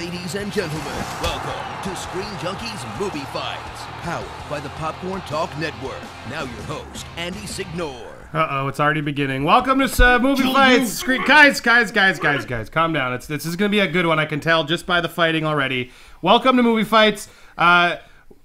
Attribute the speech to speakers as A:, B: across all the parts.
A: Ladies and gentlemen, welcome to Screen Junkies Movie Fights, powered by the Popcorn Talk Network. Now your host, Andy Signore.
B: Uh oh, it's already beginning. Welcome to uh, movie fights. Screen, guys, guys, guys, guys, guys, calm down. It's this is gonna be a good one. I can tell just by the fighting already. Welcome to movie fights. Uh,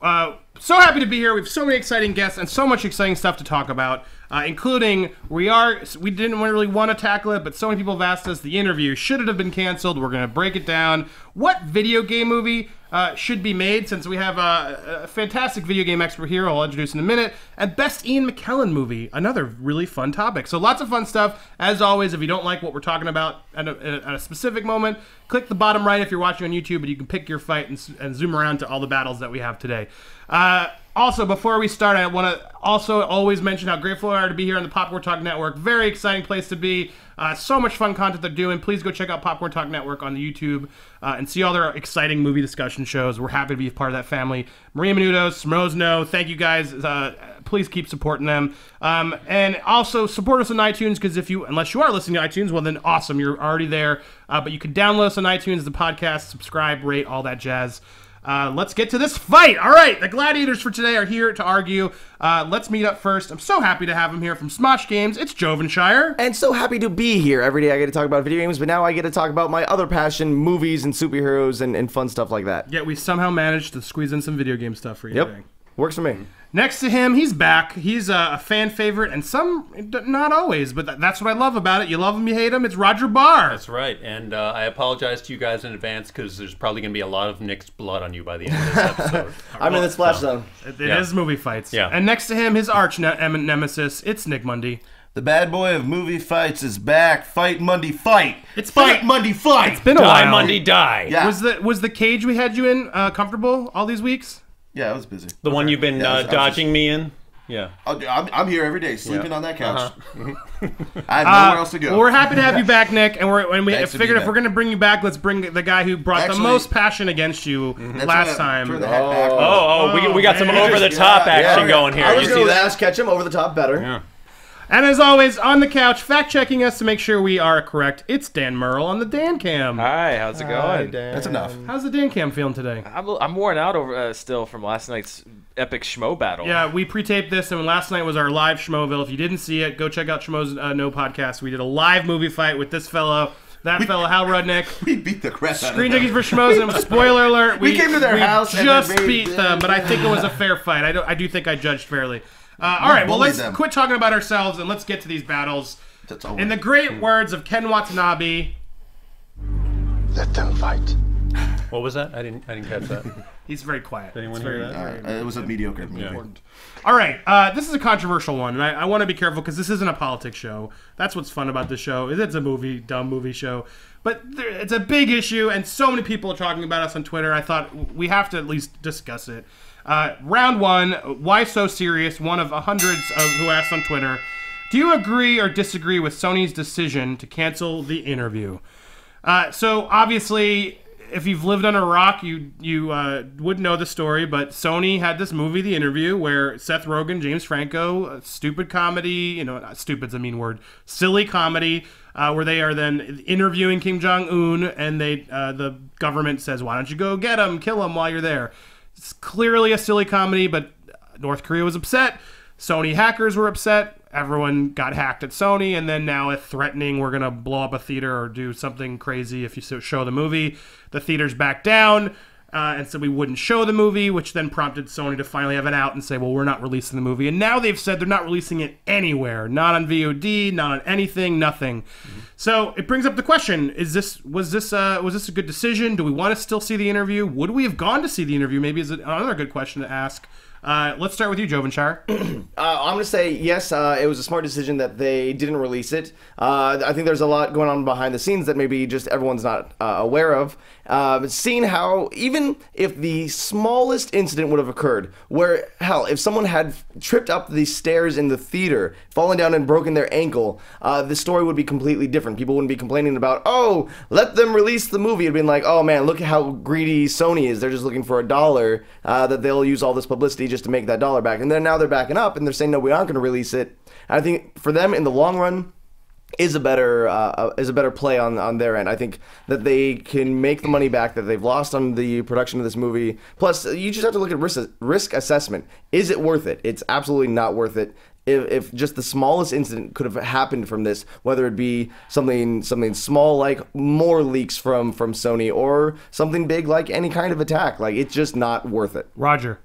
B: uh, so happy to be here. We have so many exciting guests and so much exciting stuff to talk about, uh, including we are we didn't really want to tackle it, but so many people have asked us. The interview should it have been canceled? We're gonna break it down. What video game movie uh, should be made? Since we have a, a fantastic video game expert here, I'll introduce in a minute. And best Ian McKellen movie, another really fun topic. So lots of fun stuff. As always, if you don't like what we're talking about at a, at a specific moment, click the bottom right if you're watching on YouTube, and you can pick your fight and, and zoom around to all the battles that we have today. Uh, also, before we start, I want to also always mention how grateful we are to be here on the Popcorn Talk Network. Very exciting place to be. Uh, so much fun content they're doing. Please go check out Popcorn Talk Network on the YouTube uh, and see all their exciting movie discussion shows. We're happy to be a part of that family. Maria Menudo, Smrozno, thank you guys. Uh, please keep supporting them. Um, and also support us on iTunes because if you, unless you are listening to iTunes, well then awesome, you're already there. Uh, but you can download us on iTunes, the podcast, subscribe, rate, all that jazz. Uh, let's get to this fight. All right, the gladiators for today are here to argue. Uh, let's meet up first. I'm so happy to have him here from Smosh Games. It's Jovenshire.
C: and so happy to be here. Every day I get to talk about video games, but now I get to talk about my other passion, movies and superheroes and, and fun stuff like that.
B: Yet we somehow managed to squeeze in some video game stuff for you
C: Yep.
B: today.
C: Works for me.
B: Next to him, he's back. He's a, a fan favorite, and some not always, but th- that's what I love about it. You love him, you hate him. It's Roger Barr.
D: That's right, and uh, I apologize to you guys in advance because there's probably going to be a lot of Nick's blood on you by the end of this episode.
C: I'm in the splash zone.
B: It it is
D: Yeah.
B: movie fights.
D: Yeah.
B: And next to him, his arch ne- em- nemesis, it's Nick Mundy.
E: The bad boy of movie fights is back. Fight Mundy, fight.
B: It's
E: fight
B: been-
E: Mundy, fight.
B: It's been a
D: die,
B: while.
D: Mundy, die.
E: Yeah.
B: Was the was the cage we had you in uh, comfortable all these weeks?
E: Yeah, I was busy.
D: The one you've been
E: Yeah, I was-
D: uh,
E: I was
D: dodging me in. Yeah.
E: I'll- I'm, I'm here every day, sleeping
D: Yeah.
E: on that couch.
D: Uh-huh.
E: I have
B: Uh,
E: nowhere else to go.
B: Well, we're happy to have you back, Nick. And we're and we
E: Thanks to
B: figured
E: be
B: if we're gonna bring you back, let's bring the guy who brought the
E: Actually-
B: most passion against you
E: That's
B: last
E: right.
B: time.
E: Turn the hat back.
D: Oh, oh, we, we got some
B: man.
D: over the top
E: Yeah,
D: action
E: yeah.
D: going here.
C: I was
D: You
C: going
D: see
C: with
D: that?
C: Ash Ketchum over the top better.
D: Yeah.
B: And as always, on the couch, fact checking us to make sure we are correct. It's Dan Murrell on the Dan Cam.
F: Hi, how's it going? Dan.
E: That's enough.
B: How's the Dan Cam feeling today?
F: I'm, I'm worn out over uh, still from last night's epic schmo battle.
B: Yeah, we pre-taped this, and last night was our live Schmoville. If you didn't see it, go check out Schmo's uh, No podcast. We did a live movie fight with this fellow, that fellow, Hal Rudnick.
E: We beat the crap out
B: Screen
E: of
B: Junkies for Schmoes, and spoiler alert, we,
E: We came to their
B: we
E: house
B: just
E: they
B: beat them, but I think it was a fair fight. I, don't, I do think I judged fairly. Uh, all right, well, let's
E: them.
B: quit talking about ourselves and let's get to these battles.
E: That's all.
B: In the great words of Ken Watanabe,
G: Let them fight.
D: What was that? I didn't. I didn't catch that.
B: he's very quiet.
D: anyone
B: It's
D: hear
B: very-
D: that?
E: All right, uh, it was a mediocre movie.
B: important. All right, uh, this is a controversial one, and I, I want to be careful because this isn't a politics show. That's what's fun about the show. is It's a movie, dumb movie show, but there, it's a big issue, and so many people are talking about us on Twitter. I thought we have to at least discuss it. Uh, round one, why so serious? One of hundreds of who asked on Twitter. Do you agree or disagree with Sony's decision to cancel the interview? Uh, so obviously, if you've lived on a rock, you you uh, would know the story. But Sony had this movie, The Interview, where Seth Rogen, James Franco, a stupid comedy, you know, not stupid's a mean word, silly comedy, uh, where they are then interviewing Kim Jong Un, and they uh, the government says, "Why don't you go get him, kill him while you're there?" It's clearly a silly comedy, but North Korea was upset. Sony hackers were upset. Everyone got hacked at Sony, and then now it's threatening we're gonna blow up a theater or do something crazy if you show the movie. The theaters back down, uh, and so we wouldn't show the movie, which then prompted Sony to finally have an out and say, "Well, we're not releasing the movie." And now they've said they're not releasing it anywhere, not on VOD, not on anything, nothing. So it brings up the question: Is this was this uh, was this a good decision? Do we want to still see the interview? Would we have gone to see the interview? Maybe is another good question to ask. Uh, let's start with you, Jovenshire.
C: Uh, I'm gonna say yes. Uh, it was a smart decision that they didn't release it. Uh, I think there's a lot going on behind the scenes that maybe just everyone's not aware of. Seeing how even if the smallest incident would have occurred, where hell, if someone had tripped up the stairs in the theater, fallen down and broken their ankle, uh, the story would be completely different. People wouldn't be complaining about, oh, let them release the movie. It'd been like, oh man, look at how greedy Sony is. They're just looking for a dollar uh, that they'll use all this publicity just to make that dollar back. And then now they're backing up and they're saying, no, we aren't going to release it. And I think for them in the long run, is a better uh, is a better play on on their end. I think that they can make the money back that they've lost on the production of this movie. Plus, you just have to look at risk risk assessment. Is it worth it? It's absolutely not worth it. If, if just the smallest incident could have happened from this, whether it be something something small like more leaks from from Sony or something big like any kind of attack, like it's just not worth it.
B: Roger.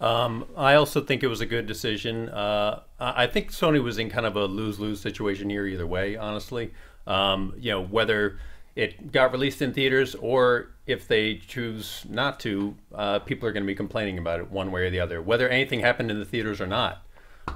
D: Um, I also think it was a good decision. Uh, I I think Sony was in kind of a lose-lose situation here either way, honestly. Um, you know, whether it got released in theaters or if they choose not to, uh, people are going to be complaining about it one way or the other, whether anything happened in the theaters or not.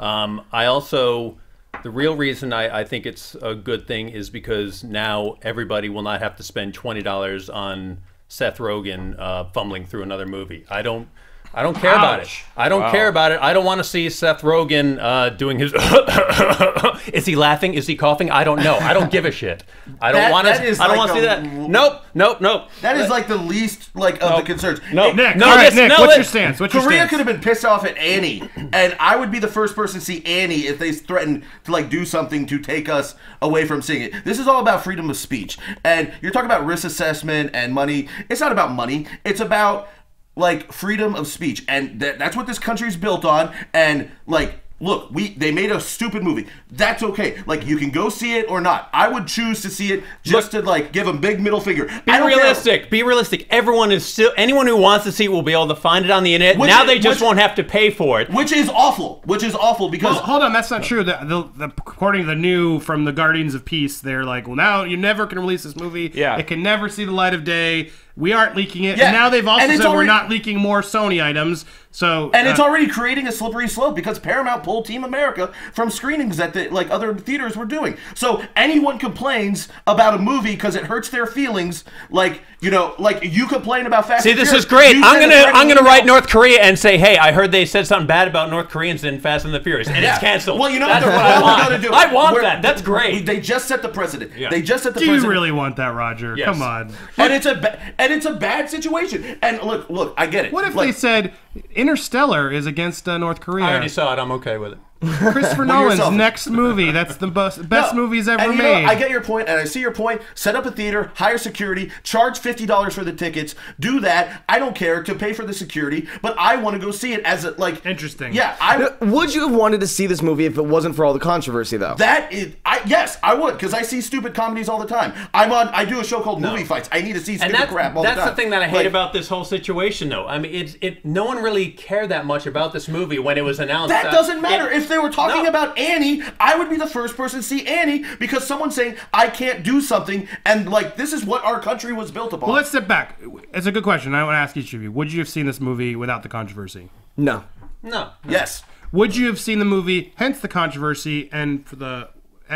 D: Um, I also, the real reason I, I think it's a good thing is because now everybody will not have to spend twenty dollars on Seth Rogen uh, fumbling through another movie. I don't. I don't care about it. I don't
F: Wow.
D: care about it. I don't want to see Seth Rogen uh, doing his. is he laughing? Is he coughing? I don't know. I don't give a shit. I don't want to. I don't
E: like
D: want to see that. Nope. Nope. Nope.
E: That is like the least like of the concerns.
D: No.
E: It-
B: Nick,
D: No,
B: all right,
D: listen,
B: Nick,
D: no,
B: what's
D: li-
B: your stance? What's your
E: Korea
B: stance?
E: could have been pissed off at Annie, and I would be the first person to see Annie if they threatened to like do something to take us away from seeing it. This is all about freedom of speech, and you're talking about risk assessment and money. It's not about money. It's about like freedom of speech, and that, that's what this country is built on. And like. Look, we they made a stupid movie. That's okay. Like you can go see it or not. I would choose to see it just to like give them big middle finger.
D: Be
E: I don't care-
D: realistic. Be realistic. Everyone is still. Anyone who wants to see it will be able to find it on the internet.
E: Which
D: now
E: is-
D: they just
E: which-
D: won't have to pay for it.
E: which is awful. Which is awful because
B: Well, hold on, that's not true. The, the, the, according to the new from the Guardians of Peace, they're like, well, now you're never can release this movie.
F: Yeah.
B: It can never see the light of day. We aren't leaking it.
E: Yeah,
B: And now they've also said
E: it's
B: we're not leaking more Sony items. So
E: And it's
B: uh,
E: already creating a slippery slope because Paramount pulled Team America from screenings that the, like other theaters were doing. So anyone complains about a movie because it hurts their feelings, like you know, like you complain about Fast.
D: See, this
E: Furious,
D: is great. I'm gonna I'm gonna
E: email.
D: write North Korea and say, hey, I heard they said something bad about North Koreans in Fast and the Furious, and
E: Yeah.
D: it's canceled.
E: Well, you know
D: That's
E: what,
D: what
E: they're
D: I want.
E: gonna do.
D: I want
E: We're-
D: that. That's great.
E: They just set the precedent.
D: Yeah.
E: They just set the
B: do you really want that, Roger?
D: Yes.
B: Come on.
E: And it's a ba- and it's a bad situation. And look, look, I get it.
B: What if
E: Like,
B: they said Interstellar is against uh, North Korea?
D: I already saw it. I'm okay with it.
B: Christopher Nolan's next movie. That's the best, best
E: No,
B: movies ever
E: and you know,
B: made.
E: I get your point, and I see your point. Set up a theater, hire security, charge fifty dollars for the tickets. Do that. I don't care to pay for the security, but I want to go see it as a like
B: Interesting.
E: Yeah, I
C: Would you have wanted to see this movie if it wasn't for all the controversy, though?
E: that is I yes I would because I see stupid comedies all the time. I'm on. I do a show called Movie Fights. I need to see stupid
D: that's,
E: crap all
D: that's
E: the
D: the, thing that I hate
E: Like,
D: about this whole situation, though. I mean, it's it. No one really cared that much about this movie when it was announced.
E: That
D: Uh,
E: doesn't matter.
D: it-
E: if they were talking
D: No.
E: about Annie, I would be the first person to see Annie because someone's saying I can't do something, and like this is what our country was built upon.
B: well, let's step back. It's a good question. I want to ask each of you. Would you have seen this movie without the controversy?
C: no.
D: no.
E: yes.
B: Would you have seen the movie, hence the controversy, and for the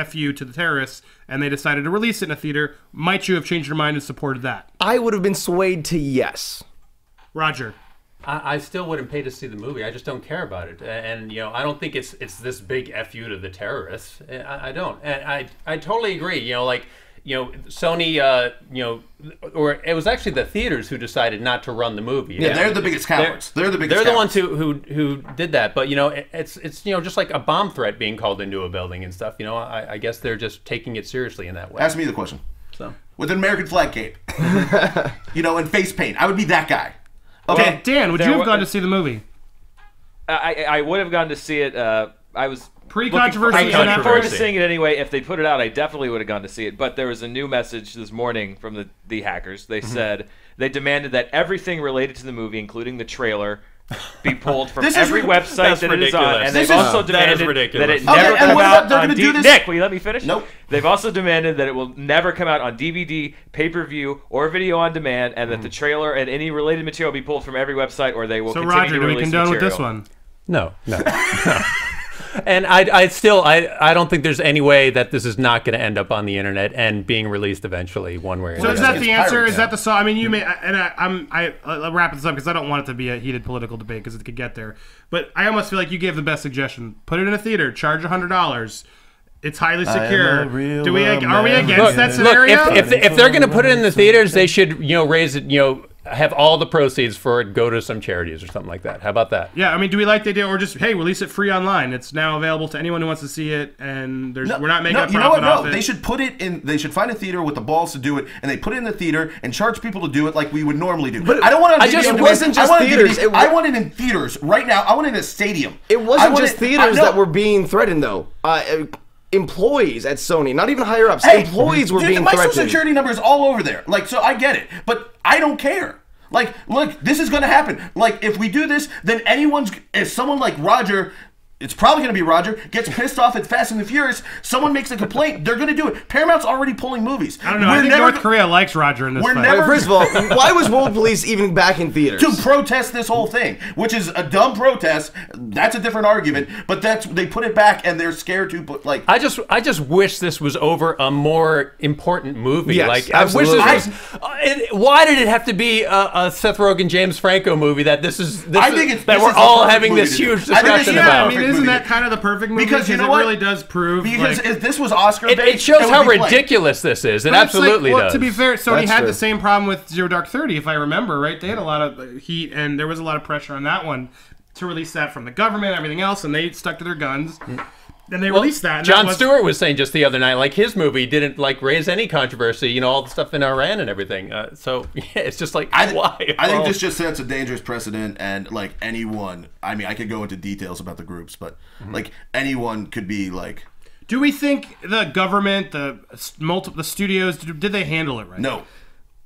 B: fu to the terrorists, and they decided to release it in a theater? Might you have changed your mind and supported that?
C: I would have been swayed to yes.
B: Roger.
D: I, I still wouldn't pay to see the movie. I just don't care about it, and you know, I don't think it's it's this big fu to the terrorists. I, I don't, and I I totally agree. You know, like you know, Sony, uh, you know, or it was actually the theaters who decided not to run the movie.
E: Yeah, they're the biggest cowards. They're, the biggest.
D: They're the ones who, who who did that, but you know, it, it's it's you know just like a bomb threat being called into a building and stuff. You know, I, I guess they're just taking it seriously in that way.
E: Ask me the question. So with an American flag cape, you know, and face paint, I would be that guy. Okay.
B: Dan, would you have
F: wa-
B: gone to see the movie?
F: I, I I would have gone to see it. Uh, I was
B: Pre-controversy
F: looking- I was looking forward to
D: after?
F: seeing it anyway. If they put it out, I definitely would have gone to see it. But there was a new message this morning from the the hackers. They said they demanded that everything related to the movie, including the trailer. Be pulled from
E: This
F: every
E: ri-
F: website
D: that's
F: that it is on, and
E: This
F: they've
E: is-
F: also
D: that is
F: demanded that
D: ridiculous.
F: it never
E: and
F: come
E: what
F: out on
E: gonna do
F: D-
E: this-
F: Nick, will you let me finish?
E: Nope.
F: They've also demanded that it will never come out on DVD, pay per view, or video on demand, and that the mm-hmm. trailer and any related material be pulled from every website, or they will
B: So,
F: continue
B: Roger,
F: to
B: do we
F: release
B: condone with this one?
D: No, no. no. And I, I still, I, I don't think there's any way that this is not going to end up on the internet and being released eventually, one way or
B: So
D: another.
B: is that the answer?
E: pirates
B: Is
E: now.
B: that the song? I mean, you may, and I, I'm, I, I'll wrap this up because I don't want it to be a heated political debate because it could get there. But I almost feel like you gave the best suggestion: put it in a theater, charge hundred dollars. It's highly secure. Do we? Are we
E: American.
B: against that
D: Look,
B: scenario?
D: if, if, if they're going to put it in the theaters, they should, you know, raise it, you know, have all the proceeds for it go to some charities or something like that. How about that?
B: Yeah, I mean, do we like the idea, or just hey, release it free online? It's now available to anyone who wants to see it, and there's we're not making
E: no,
B: a
E: you know
B: profit
E: what?
B: off
E: No,
B: it.
E: they should put it in. They should find a theater with the balls to do it, and they put it in the theater and charge people to do it like we would normally do. But I don't want to.
D: I just- it
C: wasn't
E: I
C: just
E: want it
C: theaters, it wa-
E: I want it in theaters right now. I want it in a stadium.
C: It wasn't just
E: it-
C: theaters
E: I- no.
C: that were being threatened, though. Uh, uh, employees at Sony, not even higher ups,
E: Hey,
C: employees were
E: dude,
C: being
E: my social security number is all over there. Like, so I get it, but I don't care. Like, look, this is gonna happen. Like, if we do this, then anyone's if someone like Roger. It's probably going to be Roger gets pissed off at Fast and the Furious. Someone makes a complaint. They're going to do it. Paramount's already pulling movies.
B: I don't know. I think North Korea likes Roger in this
E: we're
B: fight.
E: never-
C: first of all, why was World Police even back in theaters?
E: to protest this whole thing, which is a dumb protest. That's a different argument, but that's they put it back and they're scared to put like
D: I just, I just wish this was over a more important movie.
C: Yes,
D: like,
C: absolutely.
D: I wish this was. uh, it, why did it have to be a, a Seth Rogen, James Franco movie that this is? This
E: I
D: is-
E: think it's-
D: that
E: this
D: we're
E: is
D: all having this huge
E: I think this
D: discussion
E: is-
B: yeah,
D: about.
B: I mean,
E: Perfect
B: isn't
E: movie.
B: that kind of the perfect movie?
E: because you know
B: it
E: what?
B: really does prove
E: because
B: like,
E: if this was Oscar
D: it,
E: based,
D: it shows
E: would
D: how
E: be played.
D: ridiculous this is. It
B: But it's like-
D: absolutely
B: well,
D: does.
B: To be fair, Sony
C: That's
B: had
C: true.
B: the same problem with Zero Dark Thirty, if I remember right. They had a lot of uh, heat, and there was a lot of pressure on that one to release that from the government, and everything else, and they stuck to their guns. And they released that.
D: Jon
B: that was,
D: Stewart was saying just the other night, like his movie didn't like raise any controversy. You know, all the stuff in Iran and everything. Uh, so yeah, it's just like
E: I, th-
D: why?
E: I think this just sets a dangerous precedent, and like anyone, I mean, I could go into details about the groups, but
B: Mm-hmm.
E: like anyone could be like,
B: Do we think the government, the s- multi, the studios, did, did they handle it right?
E: no,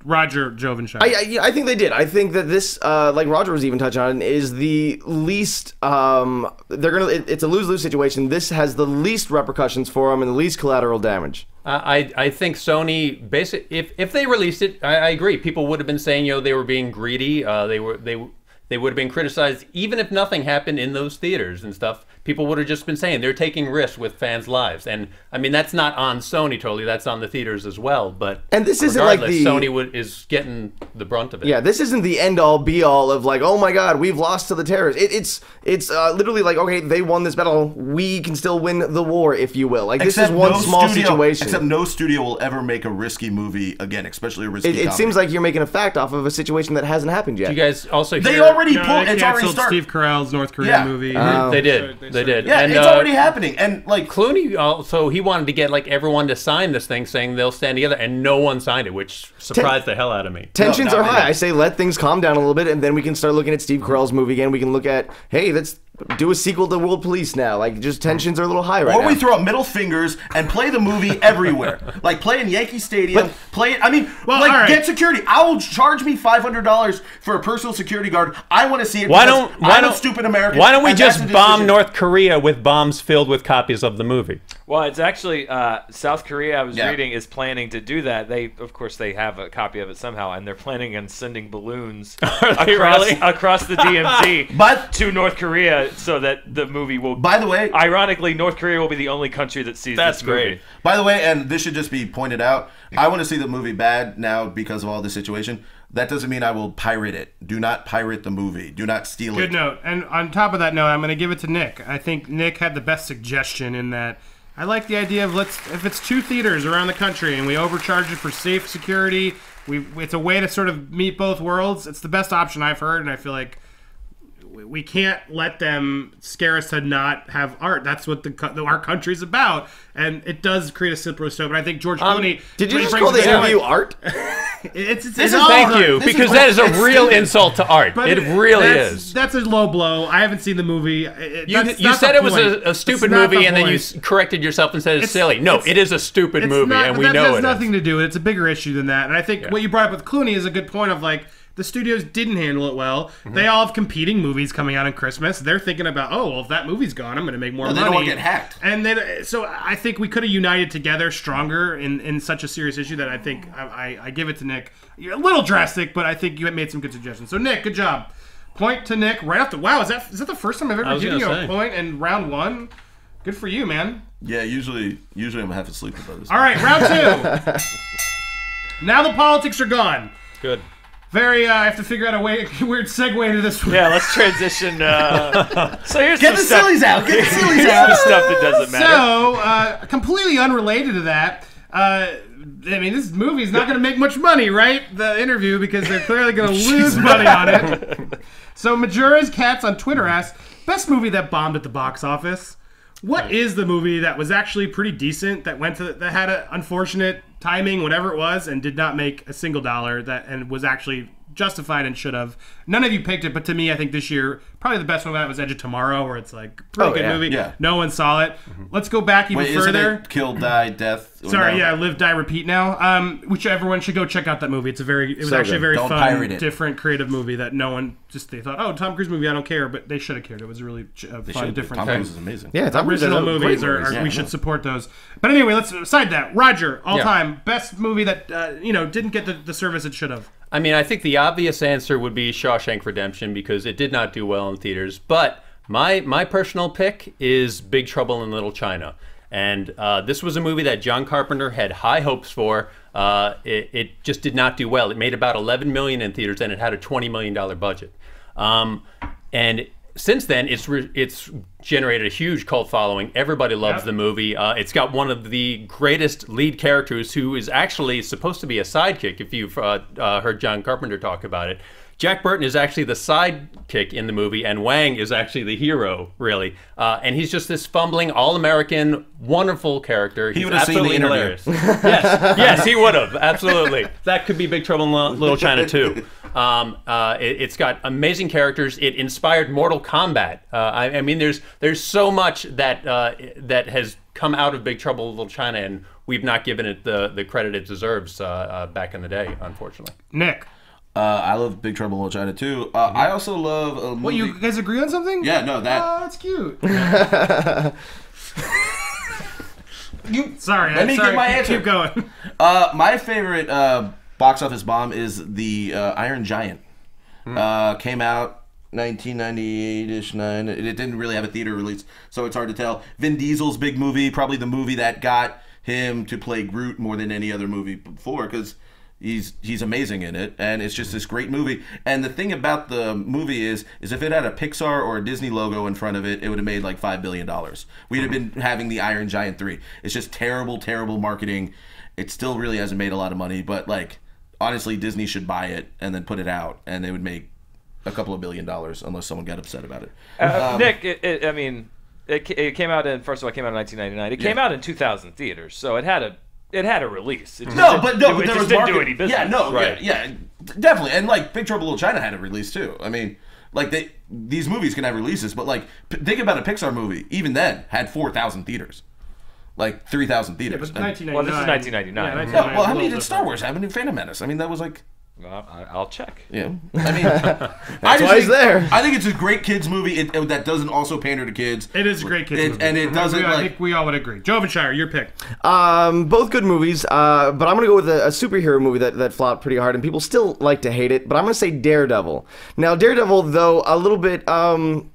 B: Roger Jovenshire.
C: I, I, yeah, I think they did. I think that this, uh, like Roger was even touching on, is the least. Um, they're gonna. It, it's a lose lose situation. This has the least repercussions for them and the least collateral damage.
D: I I think Sony basic if if they released it, I, I agree. People would have been saying you know they were being greedy. Uh, they were they they would have been criticized even if nothing happened in those theaters and stuff. People would have just been saying they're taking risks with fans' lives, and I mean that's not on Sony totally. That's on the theaters as well. But
C: And this isn't like the-
D: Sony would, is getting the brunt of it.
C: Yeah, this isn't the end all be all of like, oh my god, we've lost to the terrorists. It, it's it's uh, literally like, okay, they won this battle. We can still win the war, if you will. Like this is one
E: no
C: small
E: studio,
C: situation.
E: Except no studio will ever make a risky movie again, especially a risky.
C: it, it seems like you're making a fact off of a situation that hasn't happened yet.
D: You guys also
E: they already
B: No,
E: pulled. It's already started.
B: Steve Carell's North Korea
E: Yeah.
B: movie.
C: Oh.
D: they did
B: They
D: they did
E: Yeah,
D: and,
E: it's
D: uh,
E: already happening, and like
D: Clooney also he wanted to get like everyone to sign this thing saying they'll stand together, and no one signed it, which surprised the hell out of me.
C: Tensions
E: No,
C: are high.
E: really.
C: I say let things calm down a little bit, and then we can start looking at Steve Carell's movie again. We can look at, hey, let's do a sequel to World Police now. Like, just tensions are a little high right
E: Or
C: now.
E: we throw up middle fingers and play the movie everywhere. like play in Yankee Stadium, play it. I mean,
B: Well,
E: like
B: all right.
E: get security. I will charge me five hundred dollars for a personal security guard. I want to see it.
D: Why don't why
E: I'm
D: don't
E: a stupid American?
D: Why don't we just bomb. North Korea with bombs filled with copies of the movie?
F: Well, it's actually uh, South Korea. I was
E: Yeah.
F: reading is planning to do that. They, of course, they have a copy of it somehow, and they're planning on sending balloons across,
D: really?
F: across the DMZ
E: But-
F: to North Korea, so that the movie will.
E: By the way,
F: ironically, North Korea will be the only country that sees
D: That's
F: this movie.
D: great.
E: By the way, and this should just be pointed out, I want to see the movie bad now because of all this situation. That doesn't mean I will pirate it. Do not pirate the movie. Do not steal
B: Good
E: it.
B: Good note. And on top of that note, I'm going to give it to Nick. I think Nick had the best suggestion in that. I like the idea of let's if it's two theaters around the country and we overcharge it for safe security. We it's a way to sort of meet both worlds. It's the best option I've heard, and I feel like we- can't let them scare us to not have art. That's what the, our country's about, and it does create a slippery slope. And I think George Clooney.
C: Um, Did you just call the interview art?
B: It's, it's,
E: This is-
D: Thank
B: art.
D: you,
E: this
D: because
E: what-
D: that is a real
E: stupid.
D: insult to art.
B: But
D: it really
B: that's,
D: is.
B: That's a low blow. I haven't seen the movie. It-
D: You,
B: that's
D: you said it was a, a stupid
B: the
D: movie, and then you corrected yourself and said it's,
B: It's-
D: silly. No,
B: it's-
D: it is a stupid movie,
B: not-
D: and we
B: that
D: know it.
B: has
D: it is.
B: nothing to do with. It's a bigger issue than that. And I think what you brought up with Clooney is a good point of like the studios didn't handle it well.
D: Mm-hmm.
B: They all have competing movies coming out on Christmas. They're thinking about, oh, well, if that movie's gone, I'm going to make more
E: No, they
B: money.
E: don't wanna get hacked.
B: And then, so I think we could have united together stronger in, in such a serious issue that I think I, I, I give it to Nick. You're a little drastic, but I think you made some good suggestions. So Nick, good job. Point to Nick right off the. Wow, is that is that the first time I've ever
D: was
B: given you
D: gonna
B: a point in round one? Good for you, man.
E: Yeah, usually, usually I'm half asleep with those.
B: All right, round two. now the politics are gone.
D: Good.
B: Very. Uh, I have to figure out a way, weird segue into this one.
F: Yeah, let's transition. Uh, so here's
E: Get
F: some
E: the
F: stuff,
E: sillies out. Get the sillies
F: Here's
E: out.
F: some stuff that doesn't matter.
B: So, uh, completely unrelated to that, Uh, I mean, this movie's not going to make much money, right? The interview because they're clearly going to lose money on it. So Majora's Cats on Twitter asks, best movie that bombed at the box office. What is the movie that was actually pretty decent that went to that had an unfortunate timing, whatever it was, and did not make a single dollar that and was actually justified and should have. None of you picked it, but to me, I think this year probably the best one that was Edge of Tomorrow, where it's like pretty
C: Oh,
B: good
C: yeah.
B: movie.
E: Yeah.
B: No one saw it. Let's go back even
E: Wait, isn't
B: further.
E: it Kill, Die, Death?
B: Sorry,
E: no?
B: yeah, live, die, repeat. Now, um, which everyone should go check out that movie. It's a very, it was
C: So
B: actually a very
E: Don't
B: fun, different, creative movie that no one just they thought, oh, Tom Cruise movie, I don't care, but they should have cared. It was a really ch- a
E: They
B: fun, different
E: Tom
B: thing.
E: Cruise is amazing.
C: Yeah, Tom
B: Original
C: a
B: movies are, are
C: Yeah,
B: we
C: yeah.
B: should support those. But anyway, let's aside that. Roger, all
D: Yeah.
B: time best movie that uh, you know didn't get the, the service it should have.
D: I mean, I think the obvious answer would be Shawshank Redemption because it did not do well in theaters. But my my personal pick is Big Trouble in Little China, and uh, this was a movie that John Carpenter had high hopes for. Uh, it, it just did not do well. It made about 11 million in theaters, and it had a 20 million dollar budget. Um, and since then, it's it's generated a huge cult following. Everybody loves
B: Yep.
D: the movie. Uh, it's got one of the greatest lead characters, who is actually supposed to be a sidekick. If you've uh, uh, heard John Carpenter talk about it, Jack Burton is actually the sidekick in the movie, and Wang is actually the hero, really. Uh, and he's just this fumbling, all-American, wonderful character. He
E: would have seen the interview.
D: hilarious. yes, yes, he would have absolutely. That could be Big Trouble in Little China too. Um, uh, it, has got amazing characters. It inspired Mortal Kombat. Uh, I, I mean, there's there's so much that uh, that has come out of Big Trouble in Little China, and we've not given it the the credit it deserves uh, uh, back in the day, unfortunately.
B: Nick,
E: Uh, I love Big Trouble in Little China too. Uh, I also love a movie.
B: what you guys agree on something?
E: Yeah, no, that-
B: Oh, that's cute.
E: You-
B: Sorry,
E: Let
B: I'm
E: me
B: sorry.
E: get my answer.
B: Keep going.
E: Uh, my favorite uh, box office bomb is the uh, Iron Giant. Uh, came out 1998ish, nine. It it didn't really have a theater release, so it's hard to tell. Vin Diesel's big movie, probably the movie that got him to play Groot more than any other movie before, because he's he's amazing in it, and it's just this great movie. And the thing about the movie is, is if it had a Pixar or a Disney logo in front of it, it would have made like five billion dollars. We'd have been having the Iron Giant three. It's just terrible, terrible marketing. It still really hasn't made a lot of money, but like honestly, Disney should buy it and then put it out, and they would make a couple of billion dollars unless someone got upset about it.
F: Uh,
E: Um,
F: Nick, it, it, I mean, it, it came out in first of all, it came out in 1999. It came
E: Yeah.
F: out in 2000 theaters, so it had a it had a release. It just
E: No, but no,
F: it,
E: but
F: it
E: there
F: just
E: was
F: didn't
E: market-
F: do any business.
E: Yeah, no,
D: Right.
E: yeah, yeah, definitely. And like Big Trouble in Little China had a release too. I mean, like they these movies can have releases, but like p- think about a Pixar movie. Even then, had four thousand theaters, like three thousand theaters.
B: Yeah,
E: theaters.
B: but
E: And-
B: 1999.
F: Well, this is 1999.
B: Yeah,
F: No,
E: no, well,
B: is
E: how many did Star. Wars have? And Phantom Menace. I mean, that was like.
F: Well, I, I'll check.
E: Yeah, I mean, that's
C: why it's there.
E: I think it's a great kids movie it, it- that doesn't also pander to kids.
B: It is a great kids
E: It-
B: movie.
E: and it doesn't
B: We- I think we all would agree. Jovenshire, your pick.
C: Um, both good movies, uh, but I'm gonna go with a, a superhero movie that, that flopped pretty hard, and people still like to hate it. But I'm gonna say Daredevil. Now, Daredevil, though a little bit um,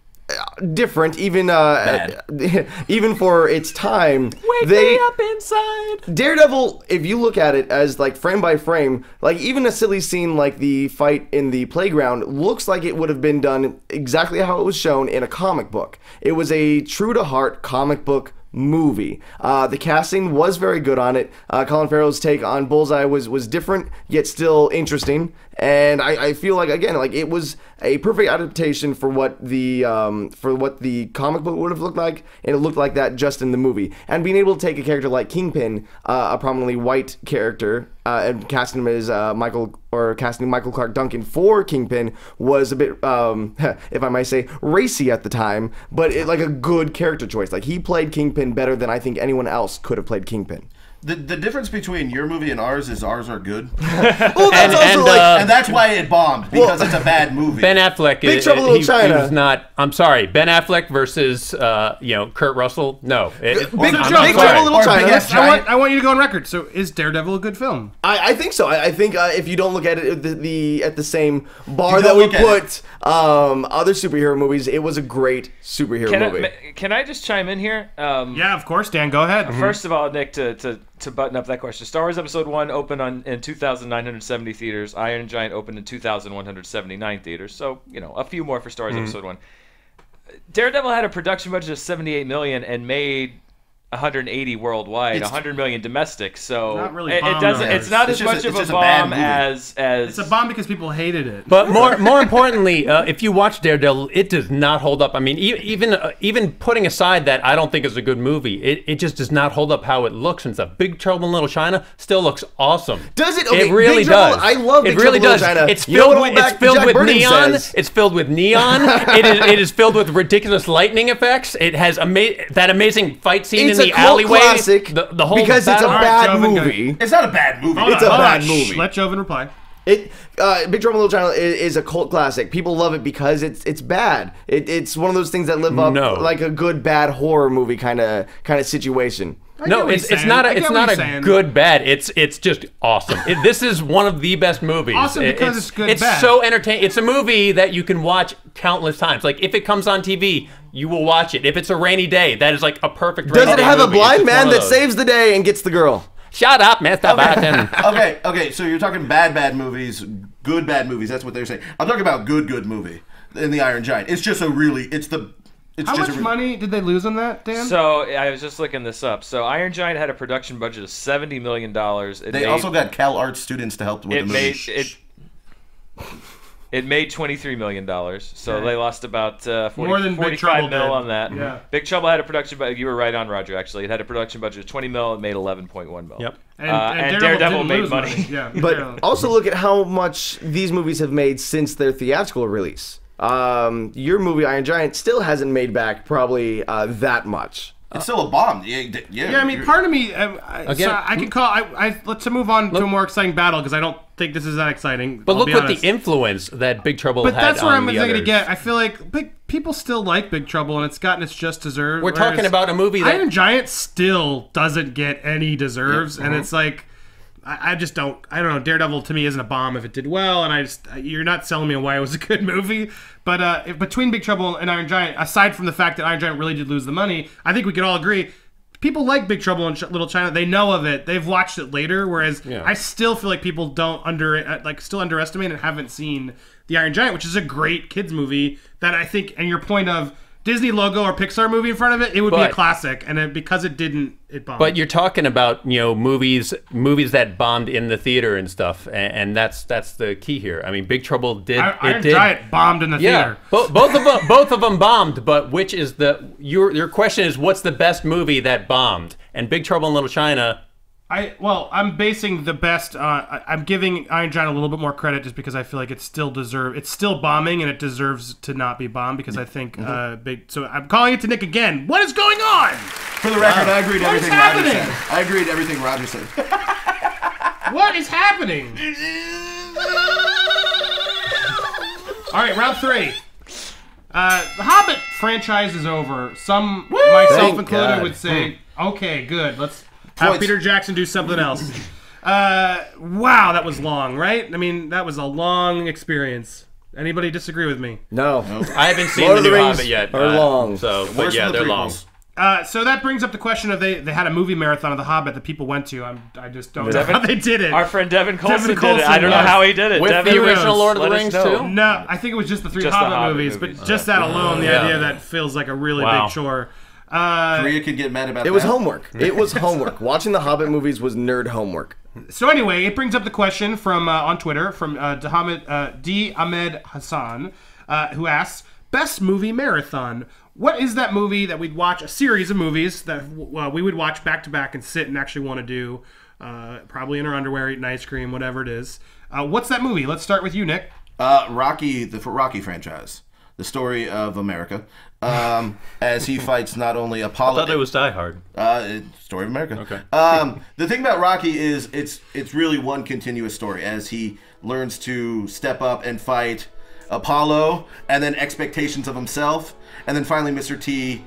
C: different, even uh, even for its time, they up
D: inside.
C: Daredevil, if you look at it as like frame by frame, like even a silly scene like the fight in the playground looks like it would have been done exactly how it was shown in a comic book. It was a true to heart comic book movie. Uh, the casting was very good on it. Uh, Colin Farrell's take on Bullseye was was different yet still interesting, and I, I feel like again like it was a perfect adaptation for what the um, for what the comic book would have looked like, and it looked like that just in the movie. And being able to take a character like Kingpin, uh, a prominently white character, uh, and casting him as uh, Michael or casting Michael Clarke Duncan for Kingpin was a bit, um, if I might say, racy at the time, but it, like a good character choice. Like he played Kingpin better than I think anyone else could have played Kingpin.
E: The, the difference between your movie and ours is ours are good,
C: Well, that's
D: And-
C: also
D: and,
C: like.
D: uh,
E: and that's why it bombed because it's a bad movie.
D: Ben Affleck.
C: Is Big
D: uh,
C: Trouble in Little
D: he,
C: China.
D: He was not. I'm sorry. Ben Affleck versus uh, you know Kurt Russell. No. It-
C: Big-
D: I'm-
B: Big
D: I'm
B: Trouble
C: in Little China.
E: Big Ass
B: I want, I want you to go on record. So, is Daredevil a good film?
C: I, I think so. I, I think uh, if you don't look at it the, the at the same bar that we put um, other superhero movies, it was a great superhero
F: Can
C: movie.
F: I, can I just chime in here? Um,
B: Yeah, of course, Dan. Go ahead.
F: First of all, Nick, to, to, to button up that question, Star Wars Episode One opened on in 2,970 theaters. Iron Giant opened in 2,179 theaters. So you know, a few more for Star Wars mm-hmm. Episode One. Daredevil had a production budget of 78 million and made 180 worldwide,
E: It's-
F: 100 million domestic. So
B: Not really
F: it, it doesn't. It's not
E: It's
F: as
E: just a-
F: much of a
E: just a
F: bomb as as
B: It's a bomb because people hated it.
D: But more, more importantly, uh, if you watch Daredevil, it does not hold up. I mean, e- even uh, even putting aside that I don't think it's a good movie, it, it just does not hold up how it looks. And stuff. Big Trouble in Little China still looks awesome.
C: Does it? Okay,
D: it really
C: Big Trouble-
D: does.
C: I love
D: it
C: Big
D: really
C: Trouble in
D: does.
C: Little China.
D: It's
C: You know
D: filled
C: what
D: with it's filled
C: Jack
D: with
C: Burton
D: neon.
C: says?
D: It's filled with neon. it is it is filled with ridiculous lightning effects. It has ama- that amazing fight scene
C: It's
D: in
C: a
D: the
C: cult
D: alleyway.
C: classic
D: the, the whole
C: because it's a
D: battle-
C: bad
B: Joven, go.
C: movie.
E: It's not a bad movie.
B: Hold
C: it's
B: on,
C: a bad
B: on.
C: movie.
B: Shh, Let Joven reply.
C: It uh, Big Trouble in Little China is, is a cult classic. People love it because it's it's bad. It, it's one of those things that live up
D: No.
C: like a good bad horror movie kind of kind of situation.
B: I get
D: No, it's, it's not
B: I
D: a
B: get
D: it's not a good bad. It's it's just awesome. It, this is one of the best movies.
B: Awesome
D: It-
B: because it's good
D: It's
B: bad.
D: so entertaining. It's a movie that you can watch countless times. Like if it comes on TV, you will watch it. If it's a rainy day, that is like a perfect.
C: Does
D: rainy
C: it
D: day
C: have a
D: movie. It's
C: blind
D: just
C: man that saves the day and gets the girl?
D: Shut up, Mister Barton.
E: okay, okay. So you're talking bad, bad movies, good, bad movies. That's what they're saying. I'm talking about good, good movie in the Iron Giant. It's just a really. It's the. It's
B: How
E: just
B: much
E: re-
B: money did they lose on that, Dan?
F: So I was just looking this up. So Iron Giant had a production budget of 70 million dollars.
E: They also got Cal Arts students to help with
F: it
E: the movie.
F: made it. It made 23 million dollars. So they lost about uh, 40,
B: More than Big
F: 45 mil
B: did.
F: on that.
B: Yeah.
F: Big Trouble had a production budget. You were right on, Roger. Actually, it had a production budget of 20 mil. It made 11.1 mil.
D: Yep.
F: uh, and Daredevil
B: didn't
F: made
B: lose
F: money.
B: Yeah,
C: But also look at how much these movies have made since their theatrical release. Um, your movie Iron Giant still hasn't made back probably uh, that much.
E: It's still a bomb. Yeah, yeah.
B: Yeah, I mean,
E: you're-
B: part of me. Um, I,
D: Again,
B: so I can call. I, I let's move on to a more exciting battle because I don't think this is that exciting.
D: But
B: I'll
D: look
B: be
D: what
B: honest.
D: the influence that Big Trouble
B: But
D: had
B: that's where
D: on
B: I'm
D: the
B: going to
D: others.
B: get. I feel like big people still like Big Trouble, and it's gotten its just deserved.
D: We're talking
B: whereas
D: about a movie that-
B: Iron Giant still doesn't get any deserves,
D: uh-huh.
B: and it's like. I I just don't. I don't know. Daredevil to me isn't a bomb if it did well, and I just you're not selling me why it was a good movie. But uh, if, between Big Trouble and Iron Giant, aside from the fact that Iron Giant really did lose the money, I think we could all agree people like Big Trouble in Ch- Little China. They know of it. They've watched it later. Whereas I still feel like people don't under uh, like still underestimate and haven't seen the Iron Giant, which is a great kids movie that I think. And your point of Disney logo or Pixar movie in front of it, it would be a classic. And it, because it didn't, it bombed.
D: But you're talking about you know movies movies that bombed in the theater and stuff, and, and that's that's the key here. I mean, Big Trouble did
B: I-
D: it
B: Iron
D: did.
B: Giant bombed in the
D: Yeah,
B: theater.
D: Bo- both of them both of them bombed. But which is the your your question is what's the best movie that bombed? And Big Trouble in Little China.
B: I well, I'm basing the best. Uh, I- I'm giving Iron Giant a little bit more credit just because I feel like it still deserve. It's still bombing and it deserves to not be bombed because I think
C: Mm-hmm.
B: uh, big. So I'm calling it to Nick again. What is going on?
E: For the record, I agreed to everything Roger
B: happening?
E: said. I agreed to everything Roger said.
B: What is happening? All right, round three. Uh, the Hobbit franchise is over. Some, myself
C: Thank
B: included,
C: God.
B: would say, "Okay, good. Let's have
E: Points.
B: Peter Jackson do something else." Uh, wow, that was long, right? I mean, that was a long experience. Anybody disagree with me?
C: No.
D: I haven't seen
C: Lord
D: the
C: of the
D: New
C: Rings
D: Hobbit yet.
C: are
D: uh,
C: long.
D: So, but
E: Worse
D: yeah,
E: than the
D: they're long.
E: prequels.
B: Uh, so that brings up the question of they they had a movie marathon of The Hobbit that people went to. I'm, I just don't know
F: Devin-
B: how they did it.
F: Our friend Devin Colson, did
B: Colson,
F: it. I don't know how he did it.
D: With
F: Devin,
D: the original? Lord of the
F: Let us
D: Rings
F: know.
D: too.
B: No, I think it was just the three
F: Just the
B: Hobbit,
F: Hobbit
B: movies,
F: movies.
B: but just that alone, the
D: Yeah.
B: idea that feels like a really
D: Wow.
B: big chore. Uh,
E: Korea could get mad about
C: It It
E: was
C: homework. It was homework. Watching the Hobbit movies was nerd homework.
B: so anyway, it brings up the question from uh, on Twitter from uh, Dahamid, uh, D. Ahmed Hassan, uh, who asks, "Best movie marathon? What is that movie that we'd watch? A series of movies that uh, we would watch back to back and sit and actually want to do, uh, probably in our underwear, eating ice cream, whatever it is. Uh, what's that movie? Let's start with you, Nick.
E: Uh, Rocky, the Rocky franchise, the story of America, um, as he fights not only
D: I
E: Apollo.
D: thought it was Die Hard.
E: Uh, story of America.
D: Okay.
E: Um, the thing about Rocky is it's it's really one continuous story as he learns to step up and fight Apollo, and then expectations of himself, and then finally Mr. T,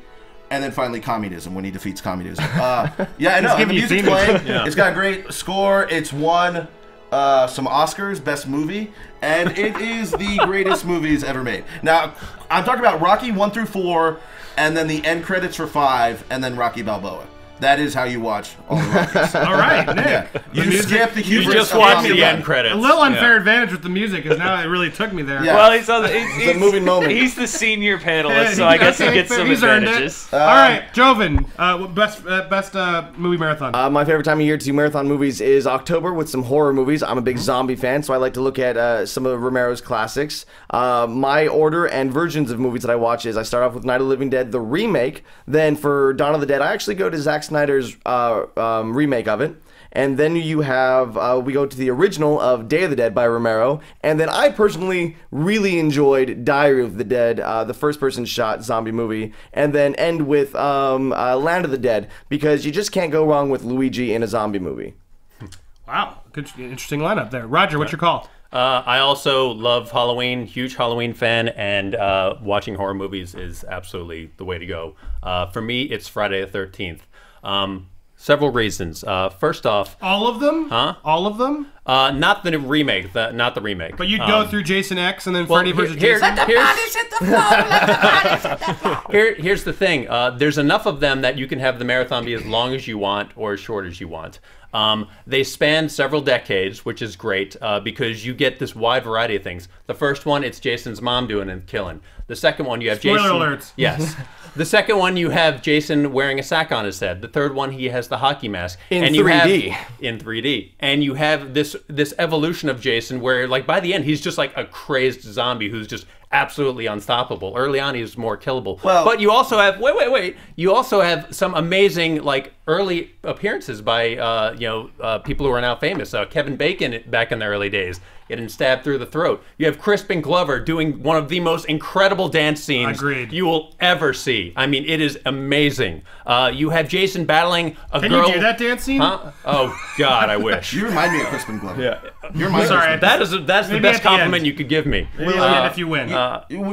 E: and then finally communism when he defeats communism. Uh, yeah, I know. the music's playing. It's got a great score. It's won. Uh, some Oscars, best movie, and it is the greatest movies ever made. Now, I'm talking about Rocky one through four, and then the end credits for five, and then Rocky Balboa. That is how you watch all the Rockies.
B: All right, Nick.
E: Yeah.
B: The
E: You
B: music-
E: skip the
D: You just
E: of
D: watch the end credits.
B: A little unfair
D: Yeah.
B: advantage with the music because now it really took me there.
E: Yeah.
F: Well, he's on the. He's, he's,
C: a moving moment.
F: He's the senior panelist, so I guess he gets some
B: He's earned it.
F: advantages.
B: All right, Joven, uh, best uh, best uh, movie marathon.
C: Uh, my favorite time of year to do marathon movies is October with some horror movies. I'm a
B: Mm-hmm.
C: big zombie fan, so I like to look at uh, some of Romero's classics. Uh, my order and versions of movies that I watch is I start off with Night of the Living Dead, the remake. Then for Dawn of the Dead, I actually go to Zack Snyder's uh, um, remake of it. And then you have, uh, we go to the original of Day of the Dead by Romero. And then I personally really enjoyed Diary of the Dead, uh, the first person shot zombie movie. And then end with um, uh, Land of the Dead, because you just can't go wrong with Luigi in a zombie movie.
B: wow, good, interesting lineup there. Roger, what's your call?
D: Uh, I also love Halloween, huge Halloween fan, and uh, watching horror movies is absolutely the way to go. Uh, for me, it's Friday the 13th. Um, several reasons. Uh, first off,
B: All of them?
D: Huh?
B: All of them?
D: uh, not the remake, the, not the remake.
B: But you'd go
D: Um,
B: through Jason X and then
D: well,
B: Freddy
D: here-
B: versus
D: here-
B: Jason.
D: here's, Here, here's the thing. Uh, there's enough of them that you can have the marathon be as long as you want or as short as you want. Um, they span several decades, which is great uh, because you get this wide variety of things. The first one, it's Jason's mom doing and killing. The second one, you have
B: Spoiler
D: Jason.
B: alerts.
D: Yes. the second one, you have Jason wearing a sack on his head. The third one, he has the hockey mask.
C: In
D: and
C: 3D.
D: Have, in 3D. And you have this this evolution of Jason where like by the end he's just like a crazed zombie who's just absolutely unstoppable. Early on he's more killable.
E: Well-
D: but you also have wait wait wait. You also have some amazing like early appearances by uh, you know uh, people who are now famous. Uh, Kevin Bacon back in the early days getting stabbed through the throat. You have Crispin Glover doing one of the most incredible dance scenes
B: Agreed.
D: you will ever see. I mean, it is amazing. Uh, you have Jason battling a
B: Can
D: girl.
B: you do that dance scene?
D: Huh? Oh God, I wish.
E: You remind me of Crispin Glover. Yeah. You're my
B: Sorry.
D: That is that's the best
B: the
D: compliment
B: end.
D: you could give me.
B: Maybe at the end if you win.